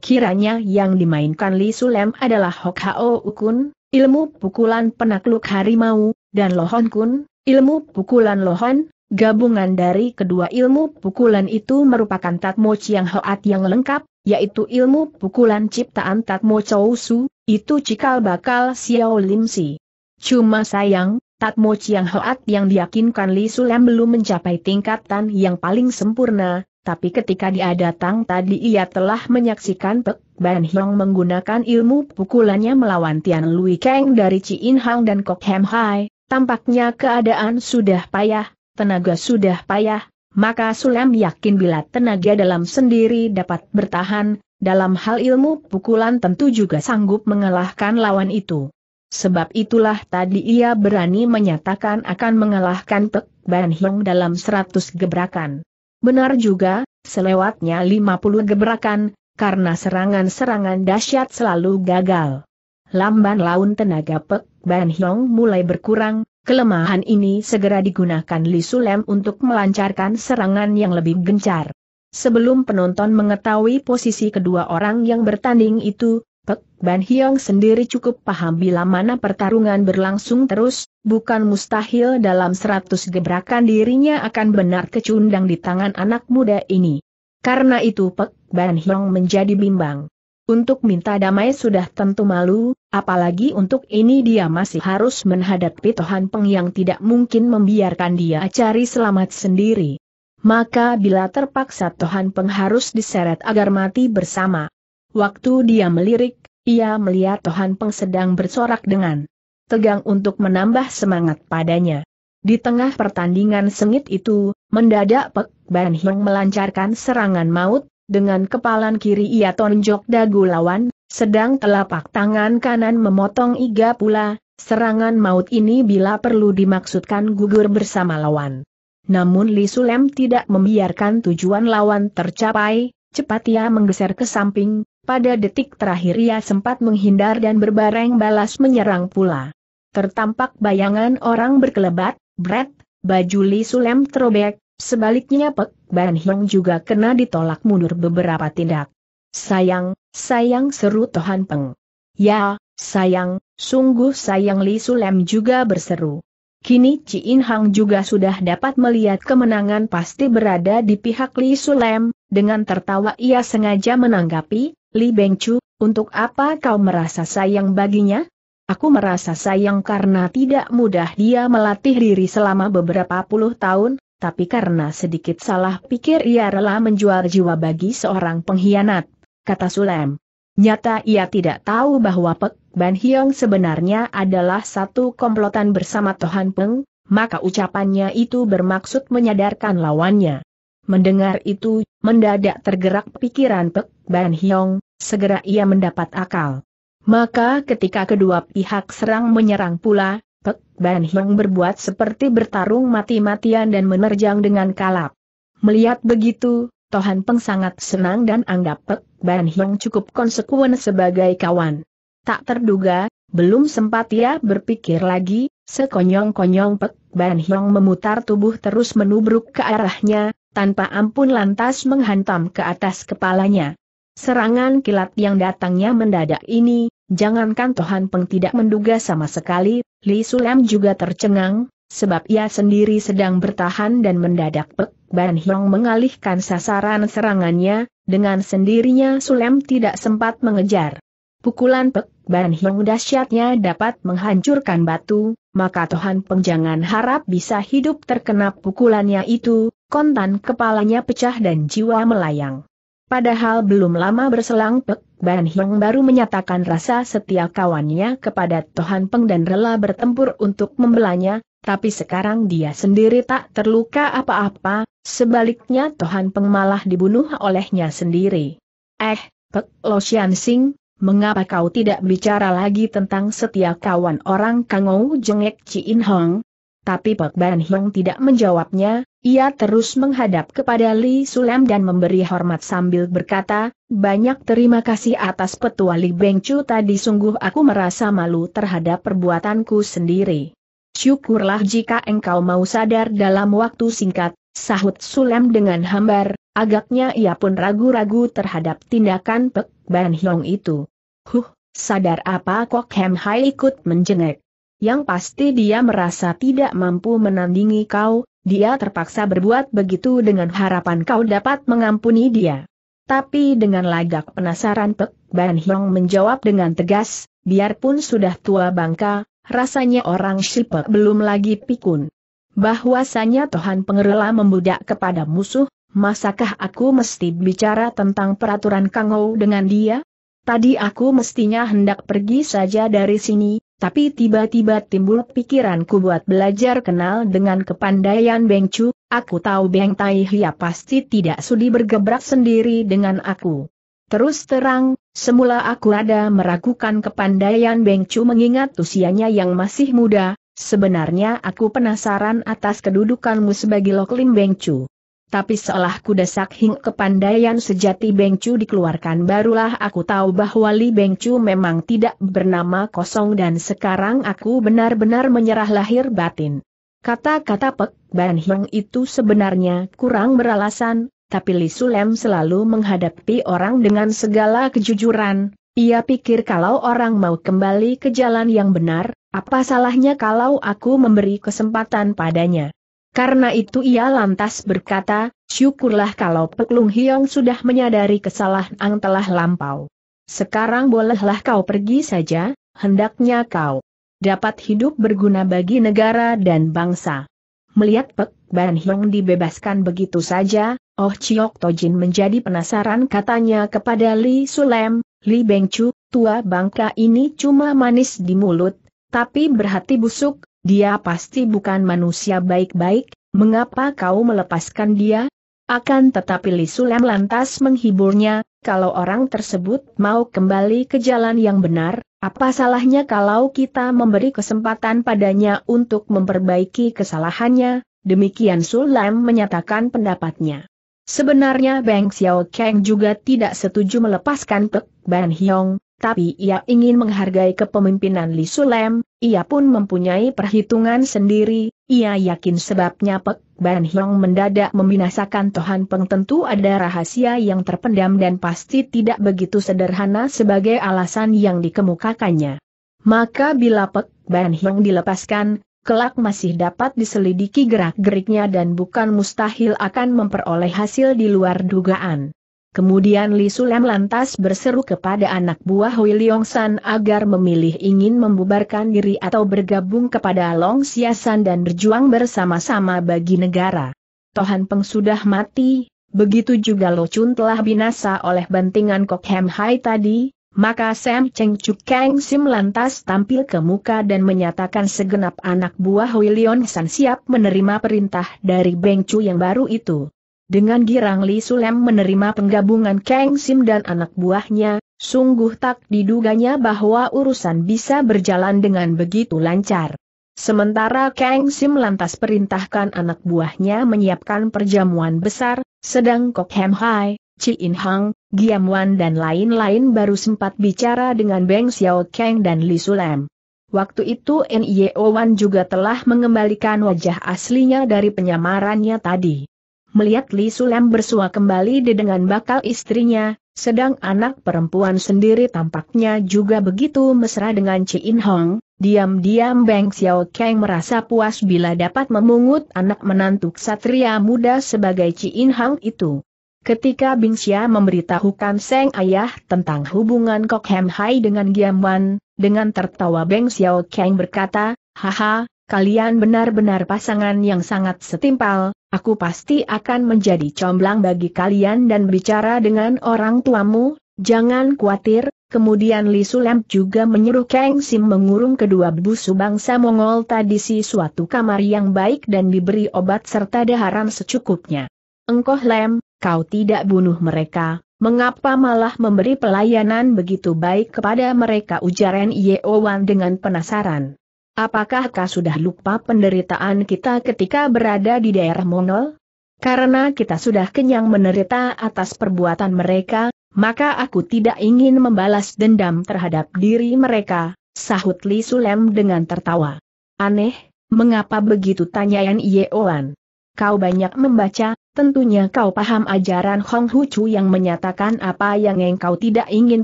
Kiranya yang dimainkan Li Sulem adalah Hok Hao Ukun, ilmu pukulan penakluk harimau, dan Lohon Kun, ilmu pukulan Lohon, Gabungan dari kedua ilmu pukulan itu merupakan Tatmo Chiang Hoat yang lengkap, yaitu ilmu pukulan ciptaan Tatmo Chou Su, itu cikal bakal Xiao Lim Si. Cuma sayang, Tatmo Chiang Hoat yang diyakinkan Li Sulem belum mencapai tingkatan yang paling sempurna, tapi ketika dia datang tadi ia telah menyaksikan Pek Ban Hyong menggunakan ilmu pukulannya melawan Tian Lui Kang dari In Hang dan Kok Hem Hai, tampaknya keadaan sudah payah, tenaga sudah payah, maka Sulem yakin bila tenaga dalam sendiri dapat bertahan, dalam hal ilmu pukulan tentu juga sanggup mengalahkan lawan itu. Sebab itulah tadi ia berani menyatakan akan mengalahkan Pek Ban Hyong dalam 100 gebrakan. Benar juga, selewatnya 50 gebrakan, karena serangan-serangan dahsyat selalu gagal. Lamban laun tenaga Pek Ban Hyong mulai berkurang, kelemahan ini segera digunakan Li Sulem untuk melancarkan serangan yang lebih gencar. Sebelum penonton mengetahui posisi kedua orang yang bertanding itu, Pek Ban Hyong sendiri cukup paham bila mana pertarungan berlangsung terus, bukan mustahil dalam seratus gebrakan dirinya akan benar kecundang di tangan anak muda ini. Karena itu Pek Ban Hyong menjadi bimbang. Untuk minta damai sudah tentu malu, apalagi untuk ini dia masih harus menghadapi Tuhan Peng yang tidak mungkin membiarkan dia cari selamat sendiri. Maka bila terpaksa Tuhan Peng harus diseret agar mati bersama. Waktu dia melirik, ia melihat Tuhan Peng sedang bersorak dengan tegang untuk menambah semangat padanya. Di tengah pertandingan sengit itu, mendadak Pek Ban Hyong melancarkan serangan maut, dengan kepalan kiri ia tonjok dagu lawan, sedang telapak tangan kanan memotong iga pula, serangan maut ini bila perlu dimaksudkan gugur bersama lawan. Namun Li Sulem tidak membiarkan tujuan lawan tercapai, cepat ia menggeser ke samping, pada detik terakhir ia sempat menghindar dan berbareng balas menyerang pula. Tertampak bayangan orang berkelebat, Brett, baju Li Sulem terobek, sebaliknya Pek Ban Hyong juga kena ditolak mundur beberapa tindak. Sayang, sayang seru Tohan Peng. Ya, sayang, sungguh sayang Li Sulem juga berseru. Kini Ci In Hang juga sudah dapat melihat kemenangan pasti berada di pihak Li Sulem, dengan tertawa ia sengaja menanggapi, Li Bengcu, untuk apa kau merasa sayang baginya? Aku merasa sayang karena tidak mudah dia melatih diri selama beberapa puluh tahun, tapi karena sedikit salah pikir ia rela menjual jiwa bagi seorang pengkhianat, kata Sulem. Nyata ia tidak tahu bahwa Pek Ban Hyong sebenarnya adalah satu komplotan bersama Tohan Peng, maka ucapannya itu bermaksud menyadarkan lawannya. Mendengar itu, mendadak tergerak pikiran Pek Ban Hyong, segera ia mendapat akal. Maka ketika kedua pihak serang menyerang pula, Pek Ban Hyong berbuat seperti bertarung mati-matian dan menerjang dengan kalap. Melihat begitu, Tohan Peng sangat senang dan anggap Pek Ban Hyong cukup konsekuen sebagai kawan. Tak terduga, belum sempat ia berpikir lagi, sekonyong-konyong Pek Ban Hyong memutar tubuh terus menubruk ke arahnya, tanpa ampun lantas menghantam ke atas kepalanya. Serangan kilat yang datangnya mendadak ini, jangankan Tohan Peng tidak menduga sama sekali, Li Sulam juga tercengang, sebab ia sendiri sedang bertahan dan mendadak Pek Ban Hyong mengalihkan sasaran serangannya, dengan sendirinya Sulem tidak sempat mengejar. Pukulan Pek Ban Hyong dahsyatnya dapat menghancurkan batu, maka Tuhan Pengjangan harap bisa hidup terkena pukulannya itu, kontan kepalanya pecah dan jiwa melayang. Padahal belum lama berselang Pek Ban Hyong baru menyatakan rasa setia kawannya kepada Tuhan Peng dan rela bertempur untuk membelanya, tapi sekarang dia sendiri tak terluka apa-apa, sebaliknya Tohan Peng malah dibunuh olehnya sendiri. Eh, Pek Lo Xian Sing, mengapa kau tidak bicara lagi tentang setia kawan orang Kangou jengek Ci In Hong? Tapi Pek Ban Hyong tidak menjawabnya, ia terus menghadap kepada Li Sulam dan memberi hormat sambil berkata, banyak terima kasih atas petua Li Bengcu tadi sungguh aku merasa malu terhadap perbuatanku sendiri. Syukurlah jika engkau mau sadar dalam waktu singkat, sahut Sulem dengan hambar, agaknya ia pun ragu-ragu terhadap tindakan Pek Ban Hyong itu. Huh, sadar apa kok Hem Hai ikut menjengek. Yang pasti dia merasa tidak mampu menandingi kau, dia terpaksa berbuat begitu dengan harapan kau dapat mengampuni dia. Tapi dengan lagak penasaran Pek Ban Hyong menjawab dengan tegas, biarpun sudah tua bangka, rasanya orang Shipek belum lagi pikun. Bahwasanya Tuhan pengerela membudak kepada musuh, masakah aku mesti bicara tentang peraturan Kangou dengan dia? Tadi aku mestinya hendak pergi saja dari sini, tapi tiba-tiba timbul pikiranku buat belajar kenal dengan kepandaian Beng Chu, aku tahu Beng Tai Hia pasti tidak sudi bergebrak sendiri dengan aku. Terus terang, semula aku ada meragukan kepandaian Beng Chu mengingat usianya yang masih muda, sebenarnya aku penasaran atas kedudukanmu sebagai Loklim Beng Chu. Tapi seolah kuda saking kepandaian sejati Beng Chu dikeluarkan barulah aku tahu bahwa Li Beng Chu memang tidak bernama kosong dan sekarang aku benar-benar menyerah lahir batin. Kata-kata Pek Ban Hyong itu sebenarnya kurang beralasan, tapi Li Sulem selalu menghadapi orang dengan segala kejujuran, ia pikir kalau orang mau kembali ke jalan yang benar, apa salahnya kalau aku memberi kesempatan padanya. Karena itu ia lantas berkata, syukurlah kalau Peklung Hiong sudah menyadari kesalahan telah lampau. Sekarang bolehlah kau pergi saja, hendaknya kau dapat hidup berguna bagi negara dan bangsa. Melihat Pek Ban Hyong dibebaskan begitu saja, Oh Chiok Tojin menjadi penasaran katanya kepada Li Sulem, Li Bengcu, tua bangka ini cuma manis di mulut, tapi berhati busuk, dia pasti bukan manusia baik-baik, mengapa kau melepaskan dia? Akan tetapi Li Sulem lantas menghiburnya, kalau orang tersebut mau kembali ke jalan yang benar, apa salahnya kalau kita memberi kesempatan padanya untuk memperbaiki kesalahannya, demikian Sulem menyatakan pendapatnya. Sebenarnya Beng Xiao Kang juga tidak setuju melepaskan Pek Ban Hyong, tapi ia ingin menghargai kepemimpinan Li Sulem, ia pun mempunyai perhitungan sendiri, ia yakin sebabnya Pek Ban Hyong mendadak membinasakan Tohan Peng tentu ada rahasia yang terpendam dan pasti tidak begitu sederhana sebagai alasan yang dikemukakannya. Maka bila Pek Ban Hyong dilepaskan, kelak masih dapat diselidiki gerak-geriknya dan bukan mustahil akan memperoleh hasil di luar dugaan. Kemudian Li Sulem lantas berseru kepada anak buah Hui Leong San agar memilih ingin membubarkan diri atau bergabung kepada Long Siasan dan berjuang bersama-sama bagi negara. Tohan Peng sudah mati, begitu juga Lo Chun telah binasa oleh bantingan Kok Hem Hai tadi, maka Sam Cheng Chuk Kang Sim lantas tampil ke muka dan menyatakan segenap anak buah William San siap menerima perintah dari Beng Chu yang baru itu. Dengan girang Li Sulem menerima penggabungan Kang Sim dan anak buahnya, sungguh tak diduganya bahwa urusan bisa berjalan dengan begitu lancar. Sementara Kang Sim lantas perintahkan anak buahnya menyiapkan perjamuan besar, sedang Kok Hem Hai, Chi In Hang, Giam Wan dan lain-lain baru sempat bicara dengan Beng Xiao Kang dan Li Sulam. Waktu itu N.I.O. Wan juga telah mengembalikan wajah aslinya dari penyamarannya tadi. Melihat Li Sulam bersua kembali di dengan bakal istrinya, sedang anak perempuan sendiri tampaknya juga begitu mesra dengan Chi In Hong, diam-diam Beng Xiao Kang merasa puas bila dapat memungut anak menantu satria muda sebagai Chi In Hong itu. Ketika Bing Xia memberitahukan Seng Ayah tentang hubungan Kok Hem Hai dengan Giam Wan, dengan tertawa Beng Xiao Kang berkata, Haha, kalian benar-benar pasangan yang sangat setimpal, aku pasti akan menjadi comblang bagi kalian dan bicara dengan orang tuamu, jangan khawatir, kemudian Li Sulem juga menyuruh Kang Sim mengurung kedua busu bangsa Mongol tadi si suatu kamar yang baik dan diberi obat serta daharan secukupnya. Engkoh Lem, kau tidak bunuh mereka, mengapa malah memberi pelayanan begitu baik kepada mereka ujaran Yeowan dengan penasaran. Apakah kau sudah lupa penderitaan kita ketika berada di daerah Mongol? Karena kita sudah kenyang menderita atas perbuatan mereka, maka aku tidak ingin membalas dendam terhadap diri mereka, sahut Li Sulem dengan tertawa. Aneh, mengapa begitu tanyayan Yeowan? Kau banyak membaca, Tentunya kau paham ajaran Hong Hu Chu yang menyatakan apa yang engkau tidak ingin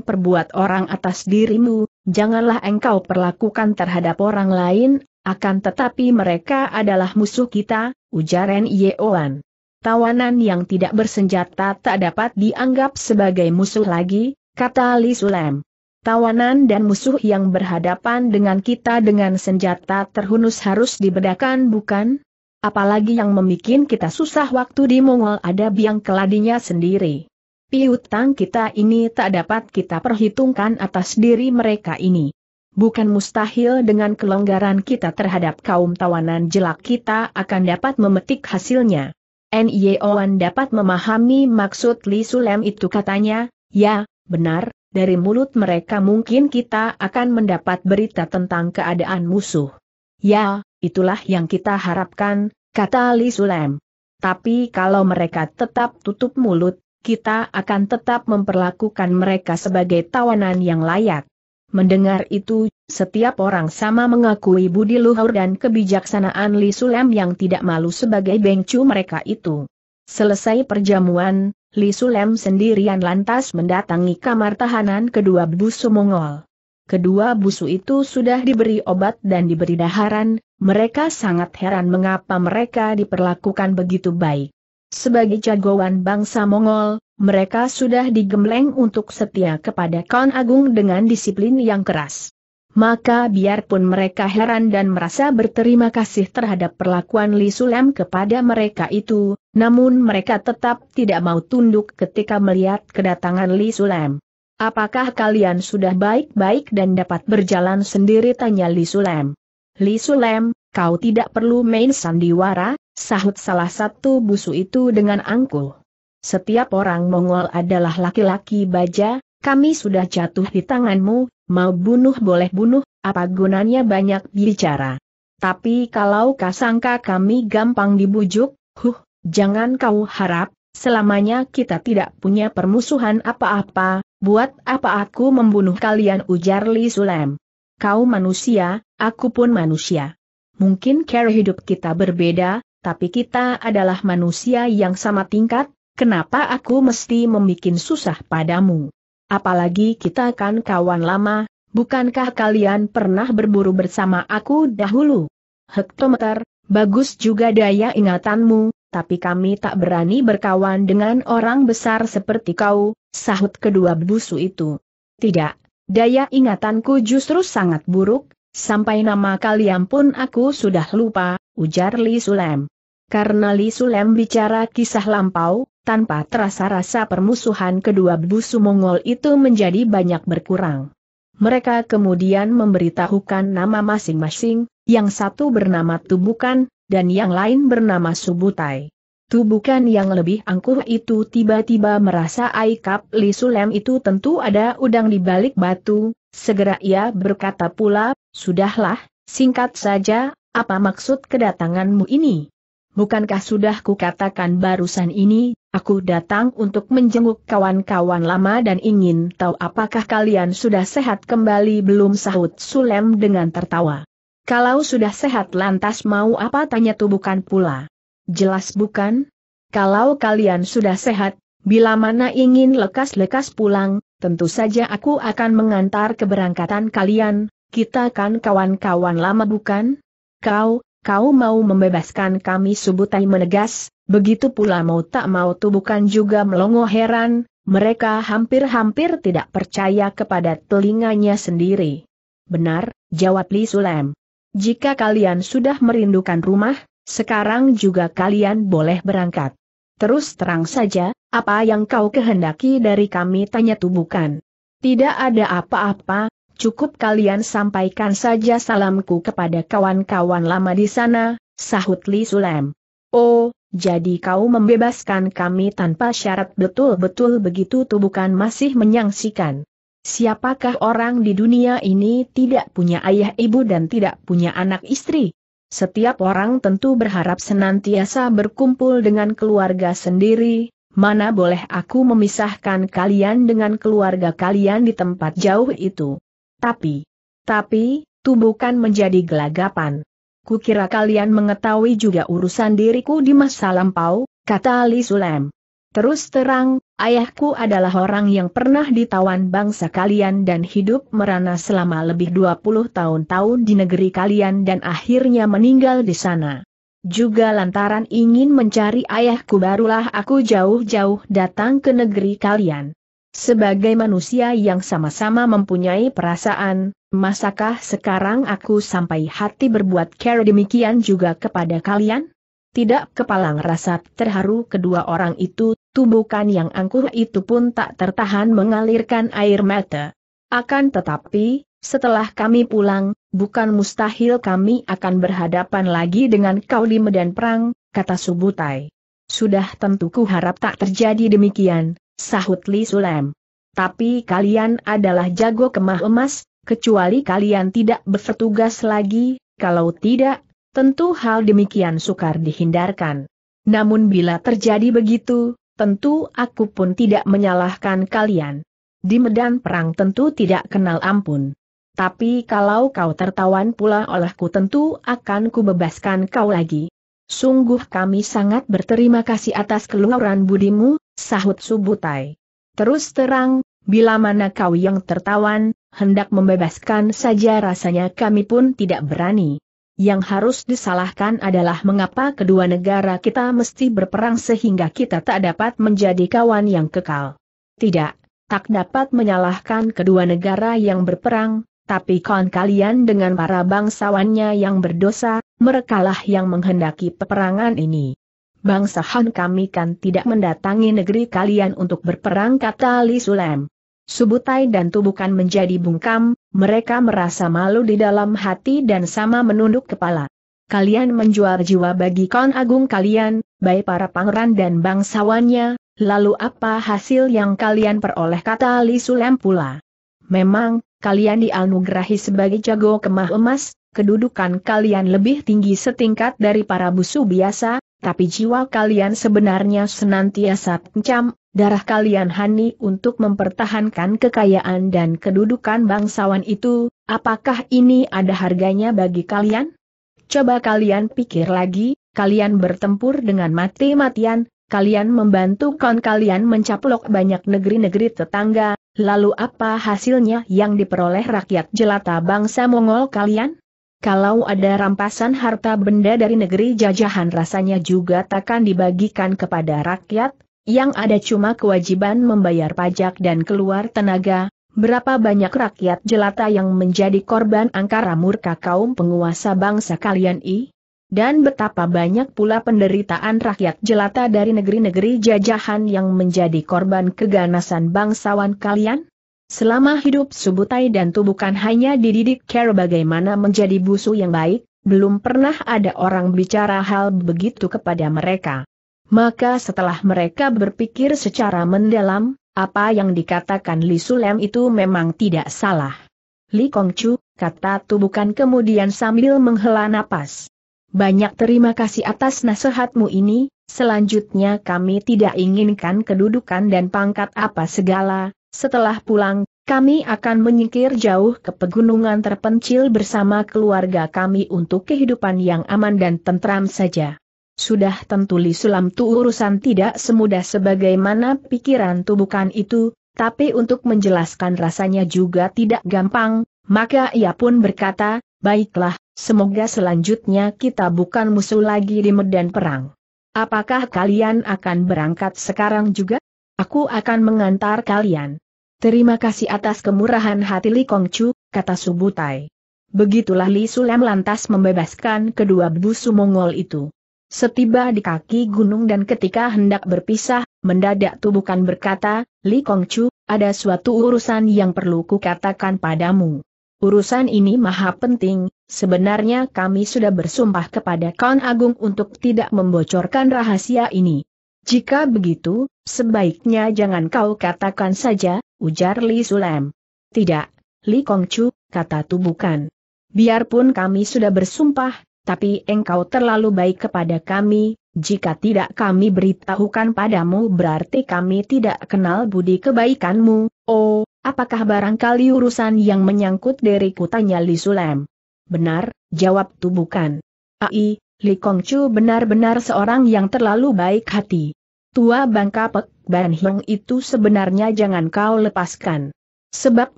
perbuat orang atas dirimu, janganlah engkau perlakukan terhadap orang lain, akan tetapi mereka adalah musuh kita, ujaran Yeoan. Tawanan yang tidak bersenjata tak dapat dianggap sebagai musuh lagi, kata Li Sulem. Tawanan dan musuh yang berhadapan dengan kita dengan senjata terhunus harus dibedakan bukan? Apalagi yang membuat kita susah waktu di Mongol ada biang keladinya sendiri. Piutang kita ini tak dapat kita perhitungkan atas diri mereka ini. Bukan mustahil dengan kelonggaran kita terhadap kaum tawanan jelak kita akan dapat memetik hasilnya. Nyoan dapat memahami maksud Li Sulem itu katanya, ya, benar, dari mulut mereka mungkin kita akan mendapat berita tentang keadaan musuh. Ya, itulah yang kita harapkan, kata Li Sulem. Tapi kalau mereka tetap tutup mulut, kita akan tetap memperlakukan mereka sebagai tawanan yang layak. Mendengar itu, setiap orang sama mengakui budi luhur dan kebijaksanaan Li Sulem yang tidak malu sebagai bengcu mereka itu. Selesai perjamuan, Li Sulem sendirian lantas mendatangi kamar tahanan kedua busu Mongol. Kedua busu itu sudah diberi obat dan diberi daharan, mereka sangat heran mengapa mereka diperlakukan begitu baik. Sebagai jagoan bangsa Mongol, mereka sudah digembleng untuk setia kepada Kon Agung dengan disiplin yang keras. Maka biarpun mereka heran dan merasa berterima kasih terhadap perlakuan Li Sulem kepada mereka itu, namun mereka tetap tidak mau tunduk ketika melihat kedatangan Li Sulem. Apakah kalian sudah baik-baik dan dapat berjalan sendiri tanya Li Sulem. Li Sulem, kau tidak perlu main sandiwara, sahut salah satu busu itu dengan angkuh. Setiap orang Mongol adalah laki-laki baja, kami sudah jatuh di tanganmu, mau bunuh boleh bunuh, apa gunanya banyak bicara. Tapi kalau kau sangka kami gampang dibujuk, huh, jangan kau harap, selamanya kita tidak punya permusuhan apa-apa, buat apa aku membunuh kalian ujar Li Sulem. Kau manusia, aku pun manusia. Mungkin cara hidup kita berbeda, tapi kita adalah manusia yang sama tingkat, kenapa aku mesti membuat susah padamu? apalagi kita kan kawan lama, bukankah kalian pernah berburu bersama aku dahulu? Hektometer, bagus juga daya ingatanmu, tapi kami tak berani berkawan dengan orang besar seperti kau, sahut kedua busu itu. Tidak, daya ingatanku justru sangat buruk, sampai nama kalian pun aku sudah lupa, ujar Li Sulem. Karena Li Sulem bicara kisah lampau, tanpa terasa rasa permusuhan kedua busu Mongol itu menjadi banyak berkurang. Mereka kemudian memberitahukan nama masing-masing, yang satu bernama Tubukan, dan yang lain bernama Subutai. Tubukan yang lebih angkuh itu tiba-tiba merasa Aikap Li Sulem itu tentu ada udang di balik batu, segera ia berkata pula, Sudahlah, singkat saja, apa maksud kedatanganmu ini? Bukankah sudah kukatakan barusan ini, aku datang untuk menjenguk kawan-kawan lama dan ingin tahu apakah kalian sudah sehat kembali belum sahut Sulem dengan tertawa. Kalau sudah sehat lantas mau apa tanya tuh bukan pula. Jelas bukan? Kalau kalian sudah sehat, bila mana ingin lekas-lekas pulang, tentu saja aku akan mengantar keberangkatan kalian, kita kan kawan-kawan lama bukan? Kau, kau mau membebaskan kami Subutai menegas, begitu pula mau tak mau tuh bukan juga melongo heran, mereka hampir-hampir tidak percaya kepada telinganya sendiri. Benar, jawab Li Sulem. Jika kalian sudah merindukan rumah, sekarang juga kalian boleh berangkat. Terus terang saja, apa yang kau kehendaki dari kami tanya tubukan. Tidak ada apa-apa, cukup kalian sampaikan saja salamku kepada kawan-kawan lama di sana, sahut Li Sulem. Oh, jadi kau membebaskan kami tanpa syarat betul-betul begitu tuh bukan masih menyangsikan. Siapakah orang di dunia ini tidak punya ayah ibu dan tidak punya anak istri? Setiap orang tentu berharap senantiasa berkumpul dengan keluarga sendiri, mana boleh aku memisahkan kalian dengan keluarga kalian di tempat jauh itu. Tapi, tapi, tubuhkan menjadi gelagapan. Kukira kalian mengetahui juga urusan diriku di masa lampau, kata Li Sulem. Terus terang, ayahku adalah orang yang pernah ditawan bangsa kalian dan hidup merana selama lebih 20 tahun-tahun di negeri kalian dan akhirnya meninggal di sana. Juga lantaran ingin mencari ayahku barulah aku jauh-jauh datang ke negeri kalian. Sebagai manusia yang sama-sama mempunyai perasaan, masakah sekarang aku sampai hati berbuat care demikian juga kepada kalian? Tidak kepalang rasa terharu kedua orang itu, tubuhkan yang angkuh itu pun tak tertahan mengalirkan air mata. Akan tetapi, setelah kami pulang, bukan mustahil kami akan berhadapan lagi dengan kau di medan perang, kata Subutai. Sudah tentu ku harap tak terjadi demikian, sahut Li Sulem. Tapi kalian adalah jago kemah emas, kecuali kalian tidak bertugas lagi, kalau tidak, tentu hal demikian sukar dihindarkan. Namun bila terjadi begitu, tentu aku pun tidak menyalahkan kalian. Di medan perang tentu tidak kenal ampun. Tapi kalau kau tertawan pula olehku tentu akan kubebaskan kau lagi. Sungguh kami sangat berterima kasih atas keluaran budimu, sahut Subutai. Terus terang, bila mana kau yang tertawan, hendak membebaskan saja rasanya kami pun tidak berani. Yang harus disalahkan adalah mengapa kedua negara kita mesti berperang sehingga kita tak dapat menjadi kawan yang kekal. Tidak, tak dapat menyalahkan kedua negara yang berperang, tapi kawan kalian dengan para bangsawannya yang berdosa, merekalah yang menghendaki peperangan ini bangsa Han kami kan tidak mendatangi negeri kalian untuk berperang kata Li Sulem. Subutai dan Tubukan menjadi bungkam, mereka merasa malu di dalam hati dan sama menunduk kepala. Kalian menjual jiwa bagi kon agung kalian, baik para pangeran dan bangsawannya, lalu apa hasil yang kalian peroleh kata Li Sulem pula. Memang, kalian dianugerahi sebagai jago kemah emas, kedudukan kalian lebih tinggi setingkat dari para busu biasa, tapi jiwa kalian sebenarnya senantiasa kencam, darah kalian hani untuk mempertahankan kekayaan dan kedudukan bangsawan itu, apakah ini ada harganya bagi kalian? Coba kalian pikir lagi, kalian bertempur dengan mati-matian, kalian membantu kawan kalian mencaplok banyak negeri-negeri tetangga, lalu apa hasilnya yang diperoleh rakyat jelata bangsa Mongol kalian? Kalau ada rampasan harta benda dari negeri jajahan rasanya juga takkan dibagikan kepada rakyat, yang ada cuma kewajiban membayar pajak dan keluar tenaga, berapa banyak rakyat jelata yang menjadi korban angkara murka kaum penguasa bangsa kalian i? Dan betapa banyak pula penderitaan rakyat jelata dari negeri-negeri jajahan yang menjadi korban keganasan bangsawan kalian? Selama hidup Subutai dan Tubukan hanya dididik care bagaimana menjadi busu yang baik, belum pernah ada orang bicara hal begitu kepada mereka. Maka setelah mereka berpikir secara mendalam, apa yang dikatakan Li Sulem itu memang tidak salah. Li Kongcu, kata Tubukan kemudian sambil menghela napas. Banyak terima kasih atas nasihatmu ini, selanjutnya kami tidak inginkan kedudukan dan pangkat apa segala, setelah pulang, kami akan menyingkir jauh ke pegunungan terpencil bersama keluarga kami untuk kehidupan yang aman dan tentram saja. Sudah tentu Li Sulam tu urusan tidak semudah sebagaimana pikiran tubukan itu, tapi untuk menjelaskan rasanya juga tidak gampang, maka ia pun berkata, baiklah, semoga selanjutnya kita bukan musuh lagi di medan perang. Apakah kalian akan berangkat sekarang juga? Aku akan mengantar kalian. Terima kasih atas kemurahan hati Li Kongcu, kata Subutai. Begitulah Li Sulem lantas membebaskan kedua busu Mongol itu. Setiba di kaki gunung dan ketika hendak berpisah, mendadak tubuhkan berkata, Li Kongcu, ada suatu urusan yang perlu kukatakan padamu. Urusan ini maha penting, sebenarnya kami sudah bersumpah kepada Kon Agung untuk tidak membocorkan rahasia ini. Jika begitu, sebaiknya jangan kau katakan saja, ujar Li Sulem. Tidak, Li Kongcu, kata Tubukan. Biarpun kami sudah bersumpah, tapi engkau terlalu baik kepada kami, jika tidak kami beritahukan padamu berarti kami tidak kenal budi kebaikanmu, oh, apakah barangkali urusan yang menyangkut diriku tanya Li Sulem. Benar, jawab Tubukan. Ai, Li Kongcu benar-benar seorang yang terlalu baik hati. Tua Bangka Pek Ban Hiong itu sebenarnya jangan kau lepaskan. Sebab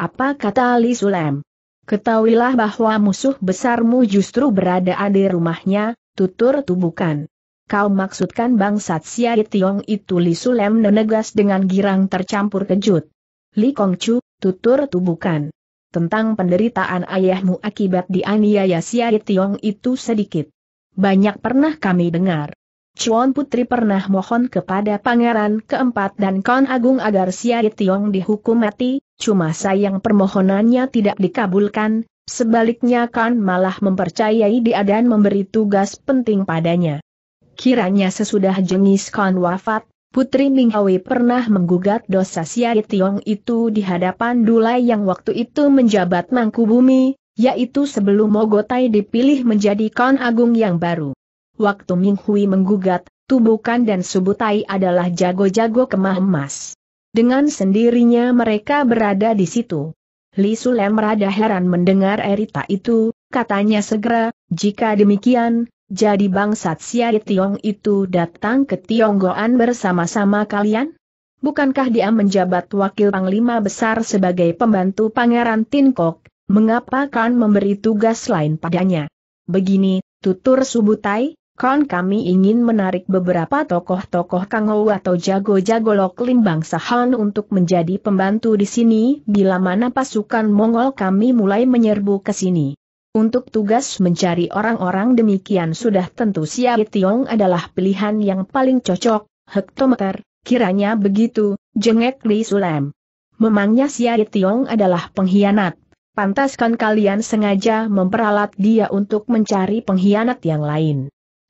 apa kata Li Sulem? Ketahuilah bahwa musuh besarmu justru berada di rumahnya, tutur tubukan. Kau maksudkan bangsat Sia Tiong itu Li Sulem menegas dengan girang tercampur kejut. Li Kongcu, tutur tubukan. Tentang penderitaan ayahmu akibat dianiaya Sia Tiong itu sedikit. Banyak pernah kami dengar. Chuan Putri pernah mohon kepada Pangeran keempat dan Kon Agung agar Sia Tiong dihukum mati, cuma sayang permohonannya tidak dikabulkan, sebaliknya Kon malah mempercayai dia dan memberi tugas penting padanya. Kiranya sesudah jengis Kon wafat, Putri Minghawi pernah menggugat dosa Sia Tiong itu di hadapan Dulai yang waktu itu menjabat Mangku Bumi, yaitu sebelum Mogotai dipilih menjadi Kon Agung yang baru. Waktu Ming Hui menggugat, Tubukan dan Subutai adalah jago-jago kemah emas. Dengan sendirinya mereka berada di situ. Li Sulem rada heran mendengar erita itu, katanya segera, jika demikian, jadi bangsat Sia Tiong itu datang ke Tionggoan bersama-sama kalian? Bukankah dia menjabat wakil panglima besar sebagai pembantu Pangeran Tinkok, mengapa kan memberi tugas lain padanya? Begini, tutur Subutai, kan kami ingin menarik beberapa tokoh-tokoh Kangou atau jago-jago Lok Limbang Sahan untuk menjadi pembantu di sini bila mana pasukan Mongol kami mulai menyerbu ke sini. Untuk tugas mencari orang-orang demikian sudah tentu Sia Tiong adalah pilihan yang paling cocok, hektometer, kiranya begitu, jengek Li Sulem. Memangnya Sia Tiong adalah pengkhianat, pantaskan kalian sengaja memperalat dia untuk mencari pengkhianat yang lain.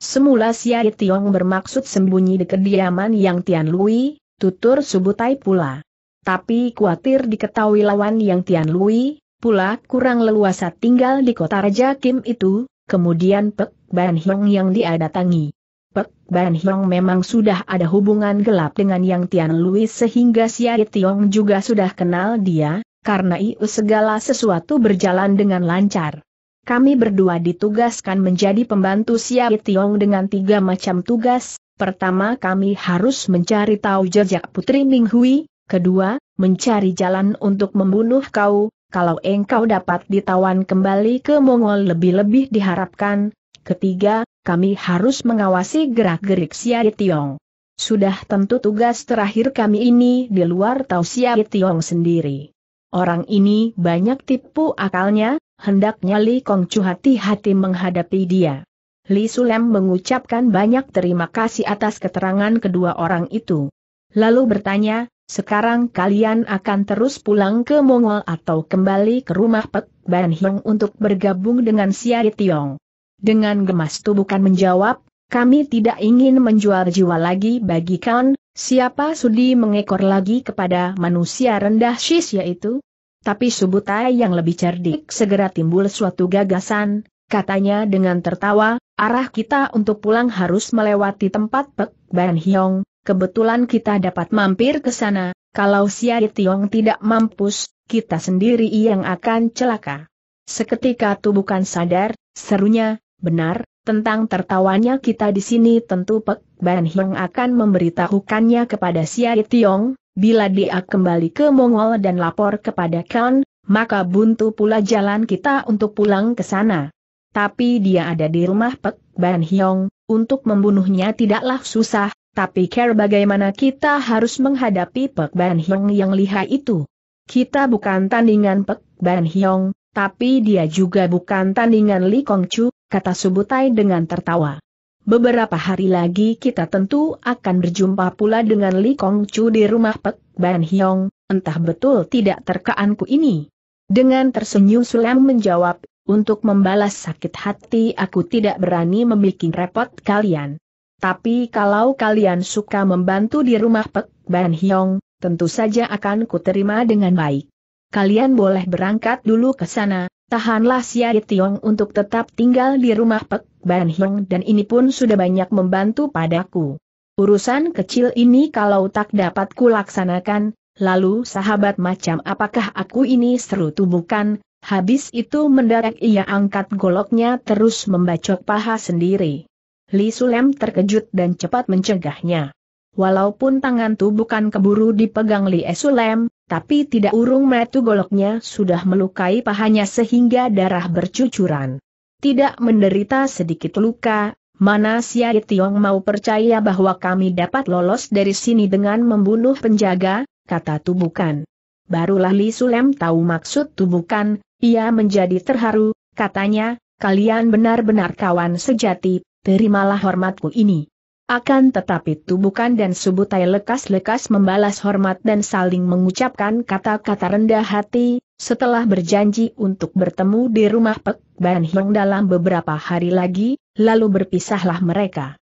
Semula Sia Tiong bermaksud sembunyi di kediaman yang Tian Lui, tutur Subutai pula. Tapi khawatir diketahui lawan yang Tian Lui, pula kurang leluasa tinggal di kota Raja Kim itu, kemudian Pek Ban Hyong yang dia datangi. Pek Ban Hyong memang sudah ada hubungan gelap dengan Yang Tian Lui sehingga Sia Tiong juga sudah kenal dia, karena itu segala sesuatu berjalan dengan lancar. Kami berdua ditugaskan menjadi pembantu Sia Tiong dengan tiga macam tugas, pertama kami harus mencari tahu jejak Putri Ming Hui, kedua, mencari jalan untuk membunuh kau, kalau engkau dapat ditawan kembali ke Mongol lebih-lebih diharapkan. Ketiga, kami harus mengawasi gerak-gerik Sia Tiong. Sudah tentu tugas terakhir kami ini di luar tahu Sia Tiong sendiri. Orang ini banyak tipu akalnya, hendaknya Li Kongcu hati-hati menghadapi dia. Li Sulem mengucapkan banyak terima kasih atas keterangan kedua orang itu. Lalu bertanya, sekarang kalian akan terus pulang ke Mongol atau kembali ke rumah Pek Ban Hyong untuk bergabung dengan Sia Tiong. Dengan gemas tubukan menjawab, kami tidak ingin menjual jiwa lagi bagi Kan, siapa sudi mengekor lagi kepada manusia rendah Shis yaitu? Tapi Subutai yang lebih cerdik segera timbul suatu gagasan, katanya dengan tertawa, arah kita untuk pulang harus melewati tempat Pek Ban Hyong, kebetulan kita dapat mampir ke sana, kalau Sia Tiong tidak mampus, kita sendiri yang akan celaka. Seketika tubuhkan sadar, serunya, benar, tentang tertawanya kita di sini tentu Pek Ban Hyong akan memberitahukannya kepada Sia Tiong, bila dia kembali ke Mongol dan lapor kepada Khan, maka buntu pula jalan kita untuk pulang ke sana. Tapi dia ada di rumah Pek Ban Hyong, untuk membunuhnya tidaklah susah, tapi care bagaimana kita harus menghadapi Pek Ban Hyong yang lihai itu. Kita bukan tandingan Pek Ban Hyong, tapi dia juga bukan tandingan Li Kongcu, kata Subutai dengan tertawa. Beberapa hari lagi kita tentu akan berjumpa pula dengan Li Kongcu di rumah Pek Ban Hyong, entah betul tidak terkaanku ini. Dengan tersenyum Sulam menjawab, untuk membalas sakit hati aku tidak berani membuat repot kalian. Tapi kalau kalian suka membantu di rumah Pek Ban Hyong, tentu saja akan kuterima dengan baik. Kalian boleh berangkat dulu ke sana, tahanlah Sia Tiong untuk tetap tinggal di rumah Pek Ban Hyong dan ini pun sudah banyak membantu padaku. Urusan kecil ini kalau tak dapat kulaksanakan, lalu sahabat macam apakah aku ini seru tubuhkan, habis itu mendarat ia angkat goloknya terus membacok paha sendiri. Li Sulem terkejut dan cepat mencegahnya. Walaupun tangan tu bukan keburu dipegang Li Sulem, tapi tidak urung metu goloknya sudah melukai pahanya sehingga darah bercucuran. Tidak menderita sedikit luka, mana Sia Tiong mau percaya bahwa kami dapat lolos dari sini dengan membunuh penjaga, kata tu bukan. barulah Li Sulem tahu maksud tubukan, ia menjadi terharu, katanya, kalian benar-benar kawan sejati, terimalah hormatku ini. Akan tetapi tubukan dan subutai lekas-lekas membalas hormat dan saling mengucapkan kata-kata rendah hati, setelah berjanji untuk bertemu di rumah Pek Ban Hiong dalam beberapa hari lagi, lalu berpisahlah mereka.